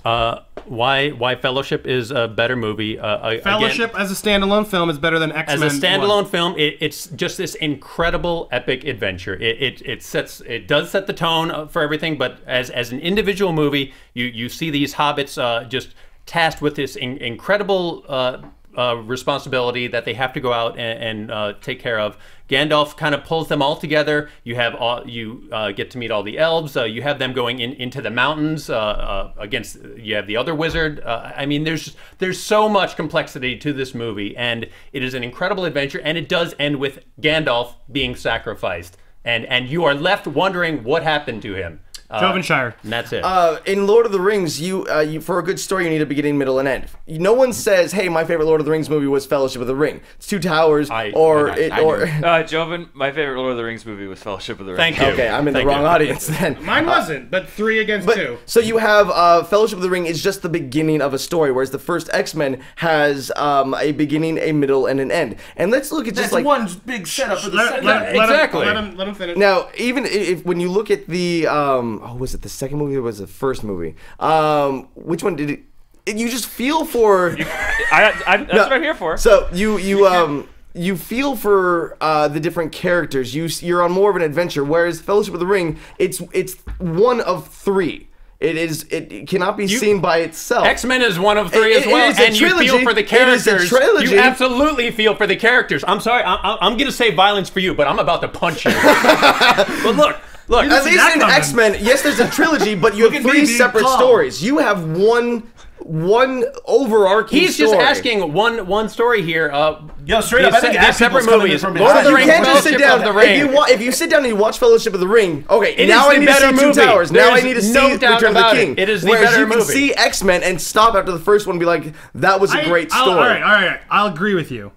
D: Uh, why why Fellowship is a better movie? Uh, again-
B: Fellowship as a standalone film is better than X Men.
D: as a standalone film, it, it's just this incredible epic adventure. It, it it sets it does set the tone for everything, but as as an individual movie, you you see these hobbits uh, just tasked with this in, incredible. Uh, uh, responsibility that they have to go out and, and uh, take care of. Gandalf kind of pulls them all together. You have all you uh, get to meet all the elves. Uh, you have them going in, into the mountains uh, uh, against. You have the other wizard. I mean, there's there's so much complexity to this movie, and it is an incredible adventure. And it does end with Gandalf being sacrificed, and and you are left wondering what happened to him.
B: Jovenshire.
D: And that's it.
C: Uh, in Lord of the Rings, you, uh, you for a good story, you need a beginning, middle, and end. No one says, "Hey, my favorite Lord of the Rings movie was Fellowship of the Ring." It's Two Towers,
D: I-
C: or
D: I-
C: it,
D: I
C: or.
F: Uh, Joven, my favorite Lord of the Rings movie was Fellowship of the Ring.
D: Thank you.
C: Okay, I'm in
D: Thank
C: the wrong
D: you.
C: audience then.
B: Mine wasn't, but three against
C: But
B: two.
C: so you have uh, Fellowship of the Ring is just the beginning of a story, whereas the first X Men has um, a beginning, a middle, and an end. And let's look at just
E: That's
C: like
E: one big setup for the
B: Let,
E: second.
B: let, let
D: exactly.
B: Him, let, him, let him finish.
C: now, even i- if when you look at the um, oh, was it the second movie or was it the first movie? Um, which one did it? it- You just feel for.
F: I, I, that's what I'm here for.
C: So you you um you feel for uh, the different characters. You you're on more of an adventure. Whereas Fellowship of the Ring, it's it's one of three. It is it, it cannot be seen by itself.
D: X Men is one of three
C: It-
D: as well,
C: is a
D: and you feel for the
C: It is a
D: characters.
C: trilogy.
D: You absolutely feel for the characters. I'm sorry, I, I, I'm going to say violence for you, but I'm about to punch you. but look, look.
C: At least in. X Men, yes, there's a trilogy, but you have
E: at me
C: three separate
E: calm.
C: stories. You have one one overarching.
D: He's just asking one one story here. Uh,
E: Yo, straight up, I
D: these
E: think
D: se-
E: Ash
D: separate
E: People's
D: movies.
E: from
D: Lord of the.
C: You
D: Rings,
C: can't just sit
D: Fellowship
C: down.
D: of the Ring.
C: If you, wa- if you sit down and you watch Fellowship of the Ring, okay,
D: It
C: now
D: is
C: I need to see
D: better
C: Two
D: movie.
C: Towers. Now I need to
D: no
C: see
D: doubt
C: Return of the
D: about it.
C: King.
D: It is the
C: Whereas
D: better
C: you can
D: movie.
C: see X Men and stop after the first one and be like, that was a
B: I-
C: great
B: I'll-
C: story.
B: all right, all right, all right. I'll agree with you,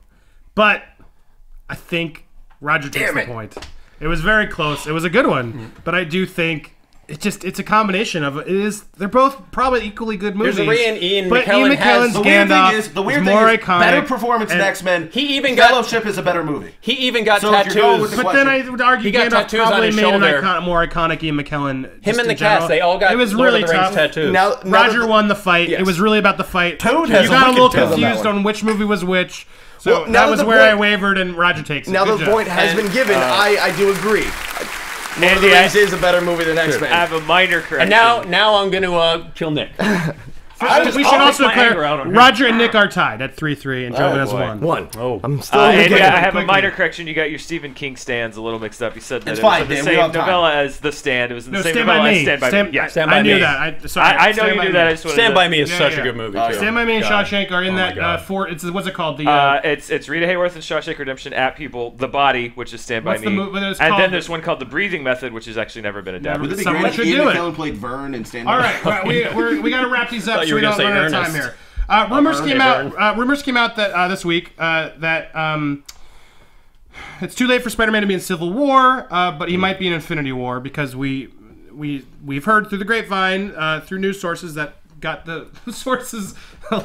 B: but I think Roger takes the point. It was very close. It was a good one, mm. but I do think it just it's a combination of it is they're both probably equally good movies.
D: There's a reason Ian
B: but
D: McKellen
B: Ian
D: has-
B: McKellen's
E: The weird thing is, the weird
B: is
E: thing
B: more
E: is,
B: iconic.
E: better performance in
B: and-
E: X Men.
D: He even got-
E: Fellowship is a better movie.
D: He even got
E: So if you're going with
D: tattoos.
E: the
B: But then I would argue
D: He got
B: Gandalf
D: tattoos on
B: probably
D: his
B: made an
D: shoulder.
B: icon, more iconic Ian McKellen.
D: Him and the
B: general.
D: cast, they all got
B: It was
D: Lord
B: really
D: of the Rings
B: tough.
D: tattoos.
C: Now, now
B: Roger
C: that-
B: won the fight.
C: Yes.
B: It was really about the fight.
E: Toad
B: you
E: has a
B: got a little
E: wicked tail on that
B: confused
C: one.
B: on which movie was which. So
C: Well, now
B: that
C: that
B: was
C: the
B: where I wavered, and Roger takes it.
C: Now
B: Good
C: the
B: job.
C: point has
F: And,
C: been given. I, I do agree. Lord of the
F: I-
C: Rings is a better movie than X Men.
F: I have a minor correction.
D: And now, now I'm going to uh, kill Nick.
B: I-
D: just-
B: we should also clear.
D: out on him.
B: Roger and Nick are tied at three three, and Joven has
D: boy.
B: one.
C: One.
D: Oh.
C: I'm still
F: Uh,
C: in the
F: I have a minor correction. You got your Stephen King stands a little mixed up. You said that
E: It's
F: it was
E: fine,
F: in the
E: Dan,
F: same
E: all time.
F: novella as The Stand. It was in the
B: No,
F: same
B: Stand
F: novella
B: by
F: as
B: Me.
F: Stand by
B: Stand,
F: Me. Yeah,
D: Stand
B: I knew
D: Me.
B: that. I, sorry,
F: I, I know
B: Stand
F: you
B: by
F: knew
B: Me.
F: that. I just
D: Stand by Me is such a good movie.
E: Oh.
B: Stand by Me and Shawshank are in
D: Oh
B: that uh, four. It's what's it called? The uh,
F: Uh, it's it's Rita Hayworth and Shawshank Redemption at people. The Body, which is Stand by
B: What's the
F: Me,
B: mo- what is
F: and then there's one called The Breathing Method, which has actually never been adapted.
E: Would it be
B: Someone
E: great
B: should
E: Ian
B: do it.
E: McKellen played Vern and Stand By
B: right, right, we we're, got to wrap these up
D: Thought
B: so
D: you
B: we
D: were gonna
B: run
D: say
B: out of time here. Uh, rumors came out. Uh, rumors came out that uh, this week uh, that um, it's too late for Spider-Man to be in Civil War, uh, but he
D: Hmm.
B: might be in Infinity War because we we we've heard through the grapevine, uh, through news sources that got the sources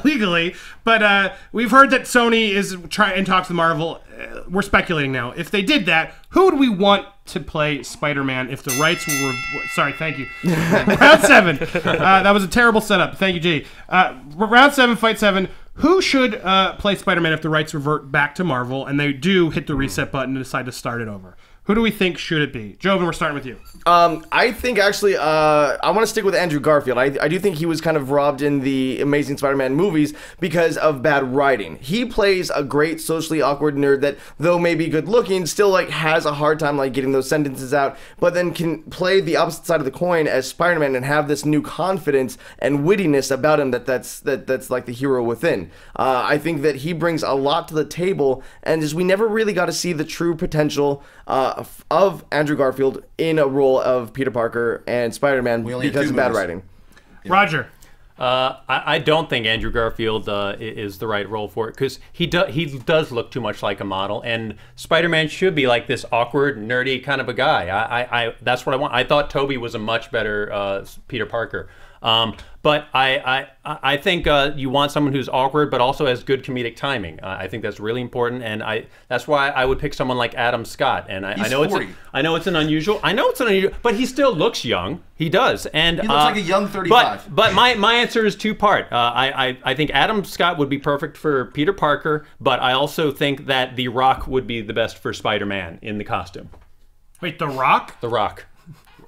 B: legally, but uh, we've heard that Sony is trying and talks to Marvel. Uh, we're speculating now. If they did that, who would we want to play Spider-Man if the rights were? Sorry, thank you. round seven. Uh, that was a terrible setup. Thank you, G. Uh, round seven, fight seven. Who should uh, play Spider-Man if the rights revert back to Marvel and they do hit the reset button and decide to start it over? Who do we think should it be? Joven, we're starting with you.
C: Um, I think actually, uh, I want to stick with Andrew Garfield. I, I do think he was kind of robbed in the Amazing Spider-Man movies because of bad writing. He plays a great socially awkward nerd that, though maybe good looking, still like has a hard time like getting those sentences out. But then can play the opposite side of the coin as Spider-Man and have this new confidence and wittiness about him that that's that that's like the hero within. Uh, I think that he brings a lot to the table, and just we never really got to see the true potential uh, of- of Andrew Garfield in a role of Peter Parker and Spider-Man because of bad
E: movies.
C: writing.
B: Roger.
D: Uh, I, I don't think Andrew Garfield uh, is the right role for it because he do, he does look too much like a model, and Spider-Man should be like this awkward, nerdy kind of a guy. I, I, I that's what I want. I thought Tobey was a much better uh, Peter Parker. Um, but I, I, I think uh, you want someone who's awkward, but also has good comedic timing. Uh, I think that's really important, and I that's why I would pick someone like Adam Scott. And I, I
E: He's
D: know it's
E: 40.
D: a, I know it's an unusual. I know it's an unusual, but he still looks young. He does, and
E: He looks
D: uh,
E: like a young 35.
D: But but my, my answer is two part. Uh, I, I I think Adam Scott would be perfect for Peter Parker, but I also think that The Rock would be the best for Spider Man in the costume.
B: Wait, The Rock?
D: The Rock.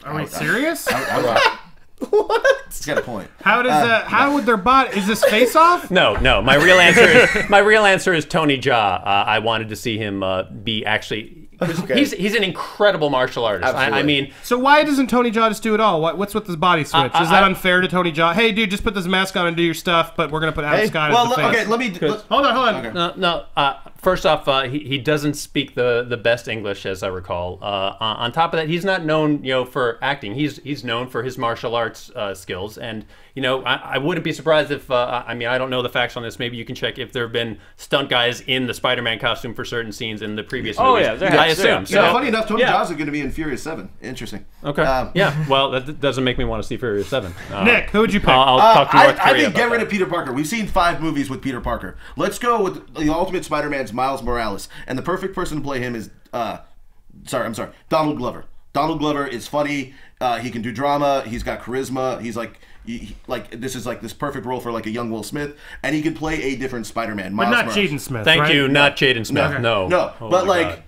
B: Are we serious?
E: He's got a point.
B: How does uh, how would their bot? Is this face off?
D: No, no. My real answer is my real answer is Tony Jaa. Uh, I wanted to see him uh, be actually.
C: Okay.
D: He's he's an incredible martial artist. I, I mean,
B: So why doesn't Tony Jaa just do it all? What, what's with this body switch?
D: I-
B: Is that
D: I-
B: unfair to Tony Jaa? Hey, dude, just put this mask on and do your stuff, but we're gonna put Adam
C: Hey,
B: Scott
E: Well,
B: the
E: le-
B: face.
E: okay, let me. let-
B: Hold on, hold on.
D: no, no. First off, uh, he, he doesn't speak the, the best English, as I recall. Uh, on on top of that, he's not known, you know, for acting. He's he's known for his martial arts uh, skills, and you know, I, I wouldn't be surprised if uh, I mean I don't know the facts on this. Maybe you can check if there have been stunt guys in the Spider-Man costume for certain scenes in the previous
F: Oh,
D: movies.
F: yeah, there
D: I
F: has-
D: assume.
F: yeah.
D: So,
E: Yeah, funny enough, Tony
D: yeah.
E: Jaa is going to be in Furious Seven. Interesting.
D: Okay.
E: Um,
D: yeah. Well, that doesn't make me want to see Furious Seven. Uh,
B: Nick, who would you pick?
D: I'll, I'll
E: Uh,
D: talk to
E: I,
D: North
E: I
D: Korea
E: think get rid
D: that.
E: of Peter Parker. We've seen five movies with Peter Parker. Let's go with the Ultimate Spider-Man's Miles Morales, and the perfect person to play him is, uh, sorry, I'm sorry, Donald Glover. Donald Glover is funny. Uh, he can do drama. He's got charisma. He's like, he, he- like this is like this perfect role for like a young Will Smith, and he can play a different Spider-Man.
B: but not
E: Morales.
B: Jaden Smith.
D: Thank
B: right?
D: you, not Jaden Smith. No.
E: No,
D: Oh
E: but like,
D: God.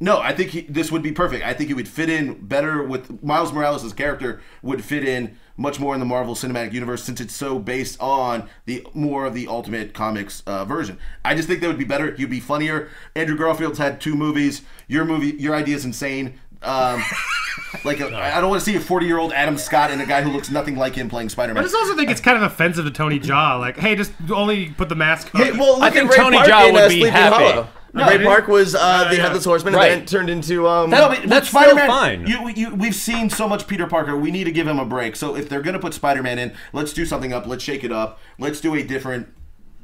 E: no, I think he, this would be perfect. I think he would fit in better with Miles Morales' character would fit in much more in the Marvel Cinematic Universe since it's so based on the more of the Ultimate Comics uh, version. I just think that would be better. You'd be funnier. Andrew Garfield's had two movies. Your movie, your idea is insane. Um, like a, I don't want to see a forty-year-old Adam Scott and a guy who looks nothing like him playing Spider-Man.
B: I just also think it's kind of offensive to Tony Jaa. Like, hey, just only put the mask on.
C: Hey, well, look
D: I think
C: at
D: Tony
C: Park
D: Jaa would
C: uh,
D: be happy.
C: Hollow.
E: No,
C: Ray. Park was uh, the
B: yeah.
C: headless horseman,
D: Right.
C: and then it turned into um.
E: No, but
D: That's
E: with Spider-Man,
D: fine.
E: You, you, we've seen so much Peter Parker. We need to give him a break. So if they're going to put Spider-Man in, let's do something up. Let's shake it up. Let's do a different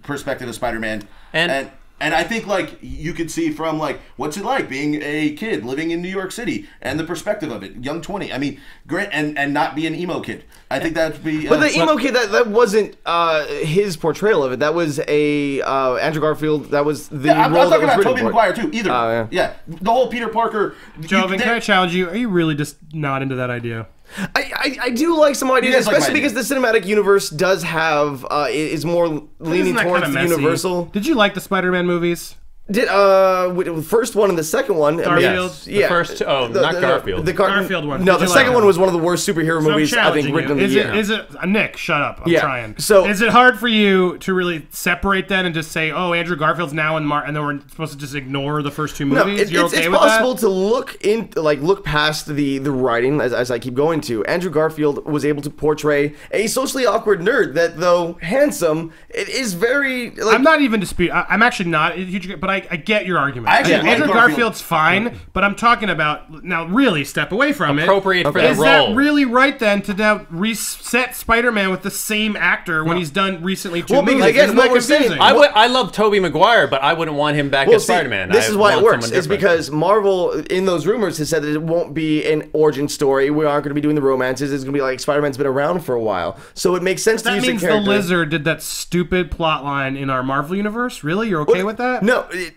E: perspective of Spider-Man.
D: And-
E: and and I think like you could see from like what's it like being a kid living in New York City and the perspective of it, young twenty. I mean, great, and and not be an emo kid. I think that'd be.
C: But
E: uh,
C: the emo kid, that, that wasn't uh, his portrayal of it. That was a uh, Andrew Garfield. That was the
E: Yeah, I'm,
C: role
E: I'm
C: that
E: talking
C: was
E: about
C: written
E: Tobey. Maguire too. Either,
C: Oh,
E: yeah. the whole Peter Parker. you-
B: Joven, can I challenge you? Are you really just not into that idea?
C: I, I, I do like some ideas,
E: guys like
C: especially
E: my
C: because the cinematic universe does have uh, is more leaning towards
B: kinda
C: the
B: messy?
C: universal.
B: Did you like the Spider-Man movies?
C: Did uh the first one and the second one? I mean,
B: Garfield?
C: yes,
B: The
C: yeah.
D: first- oh, not Garfield.
C: The Gar-
B: Garfield one.
C: No,
B: Did
C: the second
B: like
C: one was one of the worst superhero
B: So
C: movies I think
B: challenging
C: written in the
B: is
C: year.
B: It, is it uh, Nick? Shut up. I'm
C: Yeah.
B: trying.
C: So-
B: is it hard for you to really separate that and just say, "Oh, Andrew Garfield's now in Mar," and then we're supposed to just ignore the first two
C: No,
B: movies?
C: it-
B: You're
C: it's,
B: okay
C: it's
B: with
C: possible
B: that?
C: to look in, like look past the the writing as, as I keep going to. Andrew Garfield was able to portray a socially awkward nerd that, though handsome, it is very. Like,
B: I'm not even disputing. I- I'm actually not a huge, but I, I get your argument.
E: I actually
B: Yeah,
E: like
B: Andrew
E: Garfield.
B: Garfield's fine, but I'm talking about now. Really, step away from it.
D: Appropriate for
B: Is
D: the
B: that really right then to now reset Spider-Man with the same actor when he's done recently two
C: Well, because
B: movies?
C: again,
B: Isn't
C: what we're saying-
B: confusing?
D: I would. I love Tobey Maguire, but I wouldn't want him back
C: Well,
D: as
C: see,
D: Spider-Man.
C: This
D: I
C: is why it works.
D: someone
C: It's because Marvel, in those rumors, has said that it won't be an origin story. We aren't going to be doing the romances. It's going to be like Spider-Man's been around for a while, so it makes sense to
B: that
C: use
B: means
C: a
B: the lizard did that stupid plot line in our Marvel universe. Really, you're okay with that?
C: No, it,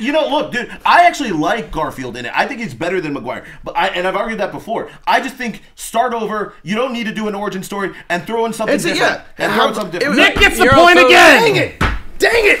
E: You know, look, dude. I actually like Garfield in it. I think he's better than Maguire. But I and I've argued that before. I just think start over. You don't need to do an origin story and throw in something
C: It's a-
E: different.
C: yeah.
E: And
C: How-
E: throw in something
C: it
E: different.
B: Nick gets the
D: You're
B: point
D: also-
B: again.
C: dang it, dang it!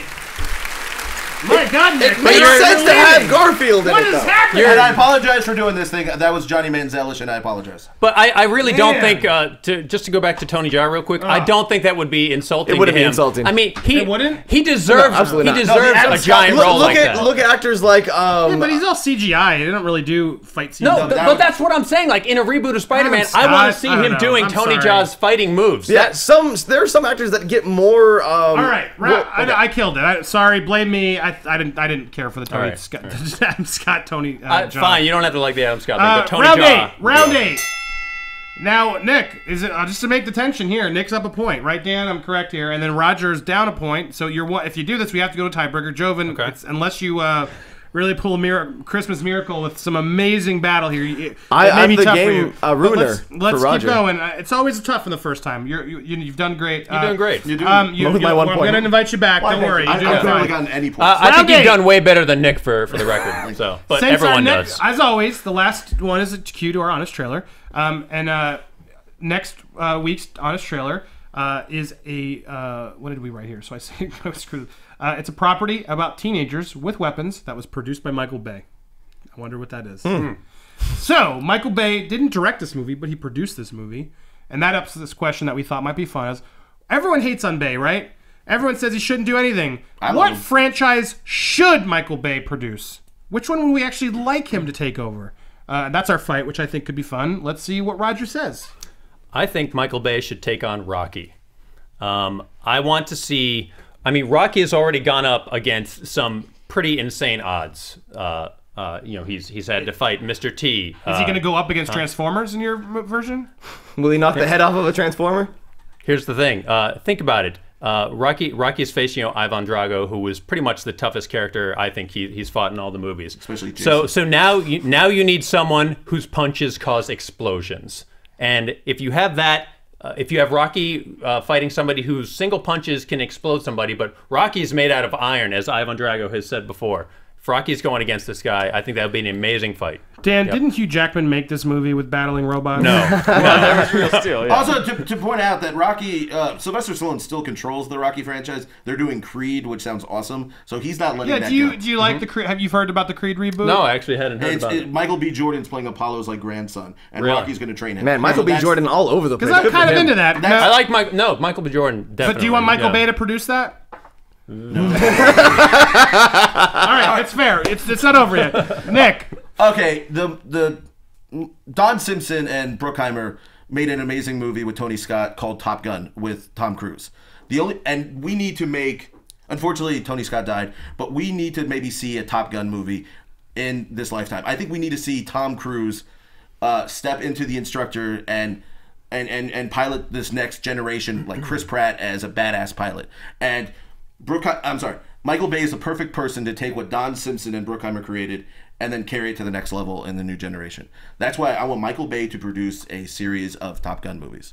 B: My God, Nick,
C: It makes
B: you're
C: sense to have Garfield in
B: What
C: it.
B: is
C: though.
B: happening?
E: and I apologize for doing this thing. That was Johnny Manzielish, and I apologize.
D: But I, I really don't think uh, to just to go back to Tony Jaa real quick. I
B: Oh.
D: don't think that would be insulting.
C: It wouldn't
D: to
C: be insulting.
D: I mean, he
B: It wouldn't?
D: he deserves
C: No, absolutely
D: he
C: not.
E: No,
D: deserves a
E: Scott-
D: giant
C: Look,
D: role
C: look
D: like
C: at
D: that.
C: look at actors like um.
B: Yeah, but he's all CGI. They don't really do fight scenes.
D: no,
E: No,
D: th-
E: that
D: but
E: was-
D: that's what I'm saying. Like in a reboot of Spider-Man, I want to see him
B: know.
D: doing
B: I'm
D: Tony
B: sorry.
D: Jaa's fighting moves.
C: yeah, some there are some actors that get more. Um,
B: All right, I, killed it. Sorry, blame me. I, I didn't. I didn't care for the Tony
D: All right,
B: Scott, Adam Scott, Tony. Uh,
D: Uh,
B: John.
D: fine, you don't have to like the Adam Scott thing,
B: Uh,
D: but Tony
B: round
D: Jaa.
B: eight. Round eight. Now, Nick, is it uh, just to make the tension here? Nick's up a point, right, Dan? I'm correct here, and then Roger's down a point. So you're one. If you do this, we have to go to tiebreaker. Joven,
D: Okay.
B: it's, unless you uh, really pull a mir- Christmas miracle with some amazing battle here, you,
C: I-
B: it may
C: I'm
B: be
C: the
B: tough for
C: game,
B: you.
C: uh,
B: But
C: ruiner
B: Let's, let's keep
C: Roger.
B: going. Uh, it's always tough in the first time. You're, you, you, you've done great.
D: You're doing great.
E: You do.
B: Um, you, you,
C: my one
B: I'm going to invite you back. Don't worry.
E: I,
B: you
E: I've
B: fine.
E: never gotten any points.
D: Uh, I
B: Round
D: think you've done way better than Nick for, for the record. So, but
B: Since our
D: everyone
B: next-
D: does.
B: As always, the last one is a cue to our honest trailer. Um, and uh, next uh, week's honest trailer uh, is a uh, what did we write here? So I say screw. Uh, it's a property about teenagers with weapons that was produced by Michael Bay. I wonder what that is. So Michael Bay didn't direct this movie, but he produced this movie, and that ups this question that we thought might be fun. Is everyone hates on Bay, right? Everyone says he shouldn't do anything.
E: love
B: what
E: him.
B: franchise should Michael Bay produce? Which one would we actually like him to take over? Uh, that's our fight, which I think could be fun. Let's see what Roger says.
D: I think Michael Bay should take on Rocky. Um, I want to see. I mean, Rocky has already gone up against some pretty insane odds. Uh, uh, you know, he's he's had to fight Mr. T.
B: Is he going to go up against Transformers in your version?
C: Will he knock the head off of a transformer?
D: Here's the thing. Uh, think about it. Uh, Rocky Rocky's facing you know Ivan Drago, who was pretty much the toughest character I think he, he's fought in all the movies.
E: Especially
D: so. So now you, now you need someone whose punches cause explosions, and if you have that. Uh, if you have Rocky uh, fighting somebody whose single punches can explode somebody, but Rocky's made out of iron, as Ivan Drago has said before. If Rocky's going against this guy, I think that would be an amazing fight.
B: Dan, didn't Hugh Jackman make this movie with battling robots?
D: No,
F: That was real steel. Yeah.
E: Also, to, to point out that Rocky, uh, Sylvester Stallone still controls the Rocky franchise. They're doing Creed, which sounds awesome. So he's not letting
B: Yeah.
E: that
B: Do you
E: go.
B: do you like the Creed? Have you heard about the Creed reboot?
D: no, I actually hadn't heard
E: It's,
D: about
E: it,
D: it.
E: Michael B. Jordan's playing Apollo's like grandson, and
D: Really?
E: Rocky's going to train him.
C: Man, Michael
E: So
C: B. Jordan all over the place.
B: Because I'm kind of
C: him.
B: into that.
E: That's-
D: I like Mike. No, Michael B. Jordan. Definitely.
B: but do you want Michael
D: yeah.
B: Bay to produce that? All right, it's fair. It's it's not over yet. Nick,
E: Okay, the the Don Simpson and Bruckheimer made an amazing movie with Tony Scott called Top Gun with Tom Cruise. The only and we need to make. Unfortunately, Tony Scott died, but we need to maybe see a Top Gun movie in this lifetime. I think we need to see Tom Cruise uh, step into the instructor and. And, and, and pilot this next generation like Chris Pratt as a badass pilot and Brooke I'm sorry Michael Bay is the perfect person to take what Don Simpson and Bruckheimer created and then carry it to the next level in the new generation. That's why I want Michael Bay to produce a series of Top Gun movies.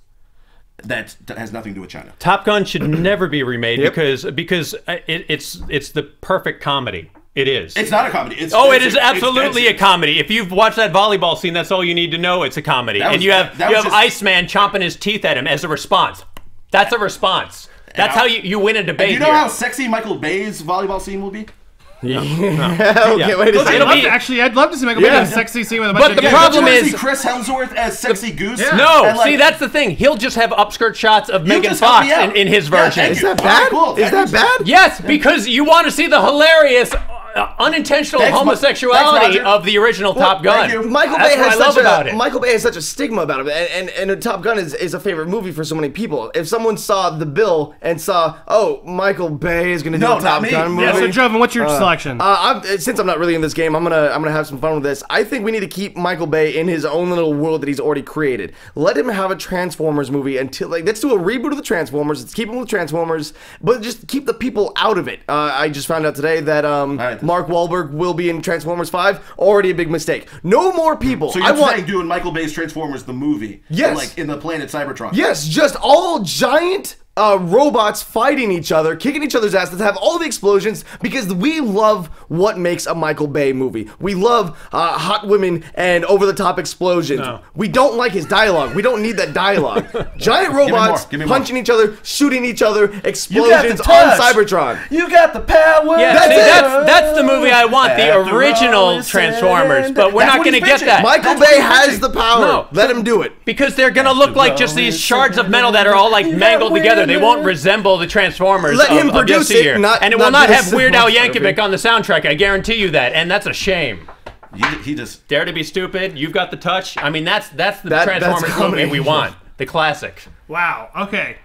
E: That, that has nothing to do with China.
D: Top Gun should never be remade
C: Yep.
D: because because uh, it, it's it's the perfect comedy. It is.
E: It's not a comedy. It's
D: Oh, it
E: it's-
D: is absolutely a comedy. If you've watched that volleyball scene, that's all you need to know. It's a comedy,
E: That
D: and you have
E: that
D: you have
E: just-
D: Iceman chomping his teeth at him as a response. That's a response. That's how you, you win a debate.
E: Do you know
D: here.
E: how sexy Michael Bay's volleyball scene will be?
C: Yeah, okay, wait a
D: Look,
C: second.
D: it'll
B: I'd love
D: be-
B: actually, I'd love to see Michael Bay
C: Yeah.
B: in a sexy scene with a
D: But
B: bunch
D: the
B: of
D: problem
E: Don't you wanna
D: is-
E: see Chris Hemsworth as sexy goose.
D: No,
E: like,
D: see that's the thing. He'll just have upskirt shots of Megan Fox
E: me
D: in, in his version.
E: thank
C: Is that
E: All right,
C: bad?
E: cool.
C: Is that bad?
D: Yes, because you want to see the hilarious, uh, unintentional
E: Thanks,
D: homosexuality
E: thanks,
D: of the original Top Gun.
E: thank you.
C: Michael
D: That's
C: Bay
D: what
C: has
D: I love
C: such
D: about
C: a
D: it.
C: Michael Bay has such a stigma about it, and, and and Top Gun is, is a favorite movie for so many people. If someone saw the bill and saw, oh, Michael Bay is going to do
E: No,
C: a Top
E: me.
C: Gun movie.
B: Yeah, so Joven, what's your selection?
C: Uh, I'm, since I'm not really in this game, I'm gonna I'm gonna have some fun with this. I think we need to keep Michael Bay in his own little world that he's already created. Let him have a Transformers movie until like let's do a reboot of the Transformers. Let's keep him with Transformers, but just keep the people out of it. Uh, I just found out today that um,
E: All right.
C: Mark Wahlberg will be in Transformers Five. Already a big mistake. No more people.
E: So you're
C: I want
E: doing Michael Bay's Transformers the movie?
C: Yes.
E: Like in the planet Cybertron.
C: Yes, just all giant uh, robots fighting each other, kicking each other's asses, have all the explosions because we love what makes a Michael Bay movie. We love uh, hot women and over the top explosions.
D: No.
C: We don't like his dialogue. We don't need that dialogue. giant robots
E: more, give me more.
C: punching each other, shooting each other,
E: You got
C: explosions on. Cybertron.
E: You got the power.
D: Yeah,
C: That's
D: see, that's that's the movie I want, the
E: After all
D: original Transformers. But we're
E: done.
D: not going to get that.
C: Michael
E: That's
C: Bay has the power.
D: No.
C: Let him do it.
D: Because they're gonna look like just these shards of metal that are all like mangled together. They won't resemble the Transformers
C: Let
D: of,
C: him
D: of
C: produce it,
D: yesteryear.
C: not-
D: and it will
C: not
D: not have Weird Al. Yankovic on the soundtrack. I guarantee you that, and that's a shame.
E: He, he just.
D: Dare to be stupid. You've got the touch. I mean, that's that's the
C: That- that's
D: Transformers movie we want. The classic.
B: wow. Okay.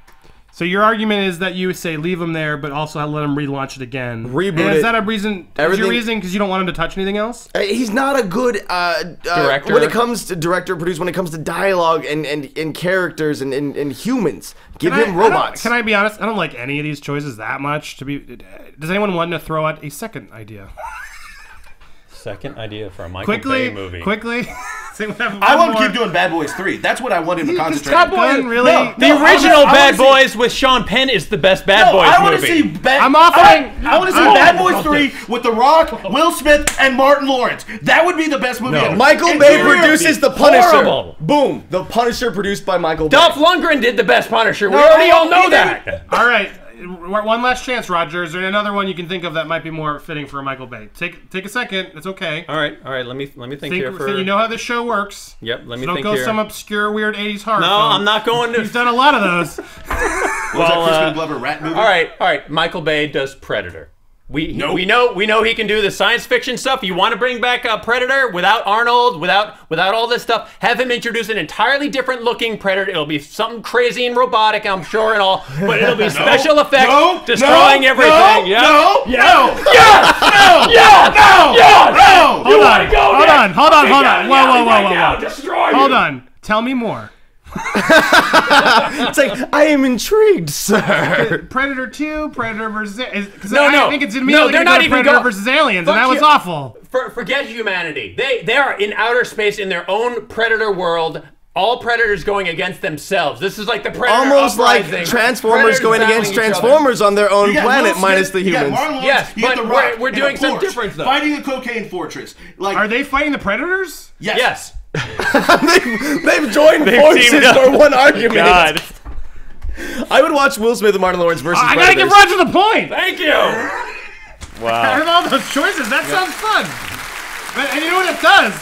B: So your argument is that you would say leave them there, but also let them relaunch it again.
C: Reboot
B: And is
C: it.
B: that a reason? Is your reason because you don't want him to touch anything else?
C: Uh, He's not a good uh, uh,
D: Director.
C: when it comes to director, produce. When it comes to dialogue and and, and characters and, and, and humans, give
B: Can
C: him
B: I don't-
C: robots.
B: can I be honest? I don't like any of these choices that much. To be, does anyone want to throw out a second idea?
D: Second idea for a Michael
B: quickly,
D: Bay movie.
B: quickly. Say we have
E: I want to keep doing Bad Boys 3. That's what I want him to concentrate
B: Top
E: on.
B: Gun, really?
E: No,
D: The
E: no, I
D: original
E: wanna-
D: Bad
E: wanna see-
D: Boys with Sean Penn is the best Bad
E: No,
D: Boys
E: I want to
D: movie.
E: see Bad.
B: I'm offering-
E: I, want to see
B: Oh,
E: Bad Boys
B: oh,
E: 3 with The Rock, Will Smith, and Martin Lawrence. That would be the best movie
D: No.
E: ever.
C: Michael
E: And
C: Bay produces The Punisher.
D: Horrible.
C: Boom, The Punisher produced by Michael
D: Dolph
C: Bay.
D: Lundgren did the best Punisher. We
E: No,
D: already all know that.
B: All right, one last chance, Roger. Is there another one you can think of that might be more fitting for Michael Bay? Take take a second. It's okay.
D: All right, all right. Let me let me think,
B: Think,
D: here for.
B: you know how this show works.
D: Yep. Let me
B: Don't
D: think
B: go
D: here.
B: some obscure weird '80s horror.
D: no,
B: film.
D: I'm not going to.
B: He's done a lot of those.
E: Was that
D: Well,
E: Crispin
D: uh,
E: Glover rat movie?
D: All right, all right. Michael Bay does Predator. We
E: Nope.
D: we know we know he can do the science fiction stuff. You want to bring back a Predator without Arnold, without without all this stuff. Have him introduce an entirely different looking Predator. It'll be something crazy and robotic, I'm sure, and all. But it'll be special effects,
E: no,
D: destroying
E: no,
D: everything.
E: no,
D: yeah.
E: no,
D: yeah.
E: no,
D: Yes.
E: no,
D: Yeah.
E: no,
D: Yeah.
E: no.
B: Hold on,
D: go,
B: hold
D: Nick?
B: on, hold on, hold on. Whoa, whoa, whoa, whoa, whoa. Hold
D: you.
B: on. Tell me more.
C: It's like I am intrigued, sir.
B: Predator 2, Predator versus because
D: No,
B: I
D: no.
B: think it's
D: No,
B: immediately
D: they're
B: gonna
D: not
B: go to
D: even
B: Predator
D: go-
B: versus Aliens,
D: Fuck
B: and that was
D: you.
B: awful.
D: For, forget humanity. They they are in outer space in their own predator world. All predators going against themselves. This is like the predator
C: Almost like
D: uprising.
C: Transformers
D: Predators
C: going
D: battling
C: against
D: each other.
C: Transformers on their own
E: You got
C: planet,
E: Will
C: minus
E: Smith,
C: the
E: you got
C: humans.
E: Martin Lawrence,
D: Yes,
E: you got
D: but
E: The
D: we're-
E: Rock
D: we're
E: in
D: doing
E: a
D: some
E: porch,
D: difference, though.
E: Fighting a cocaine fortress. Like
B: Are they fighting the Predators?
E: Yes.
D: Yes.
C: they've, they've joined
F: They've
C: forces for one argument.
F: God.
C: I would watch Will Smith and Martin Lawrence versus
B: I gotta give
C: Predators.
B: Roger the point.
D: Thank you.
B: Out
F: Wow.
B: of all those choices, that sounds fun. But, and you know what it does?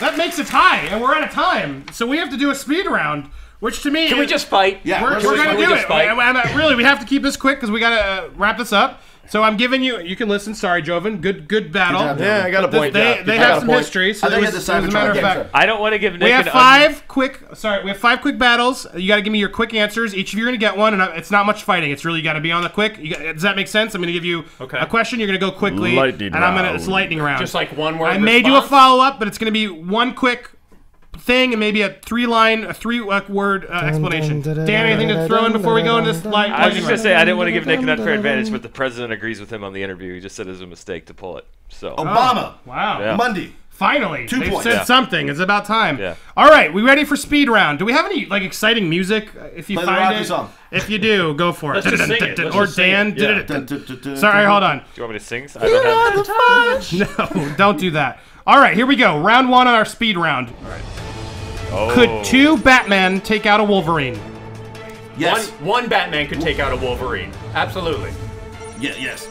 B: That makes a tie, and we're out of time. So we have to do a speed round, which to me
D: Can we just fight?
E: Yeah,
B: we're,
E: let's
B: we're gonna
D: we
B: do
D: just
B: it.
D: fight?
B: I- I- really, we have to keep this quick because we gotta uh, wrap this up. So I'm giving you. You can listen. Sorry, Joven. Good, good battle.
E: job,
C: Yeah, I got a point.
B: They,
C: yeah.
B: they
C: I
B: have some
C: point.
B: history. So
E: I
B: it
E: think
B: was,
E: I had the
B: was a matter of
E: Cybertron.
B: fact.
F: I don't want to give Nick
B: We have
F: an
B: five quick. Sorry, we have five quick battles. You got to give me your quick answers. Each of you are gonna get one, and uh, it's not much fighting. It's really got to be on the quick. You got, does that make sense? I'm gonna give you
D: Okay.
B: a question. You're gonna go quickly,
C: Lightning
B: and I'm gonna. It's lightning round.
D: Just like one word.
B: I made you a follow up, but it's gonna be one quick thing and maybe a three line, a three uh, word uh, explanation. Dan, anything to throw in before we go into this light?
F: I was just gonna say I didn't want to give Nick an unfair advantage, but the president agrees with him on the interview. He just said it was a mistake to pull it. So
E: Obama.
B: round? Wow.
F: Yeah.
E: Mundy.
B: Finally,
E: Two
B: they
E: points.
B: said
E: Yeah.
B: something. It's about time.
F: Yeah.
B: All right, we ready for speed round? Do we have any like exciting music? Uh, If you
E: Play
B: find
E: Rocky
B: it,
E: song.
B: if you do, go for it.
D: Let's just sing it.
B: Or
D: just sing
B: Dan.
D: Yeah.
B: Sorry, hold on.
F: do you want me to sing? I don't have.
B: No, don't do that. All right, here we go. Round one on our speed round.
F: Oh.
B: Could two Batman take out a Wolverine?
E: Yes.
D: One one Batman could take out a Wolverine. Absolutely.
E: Yeah, yes.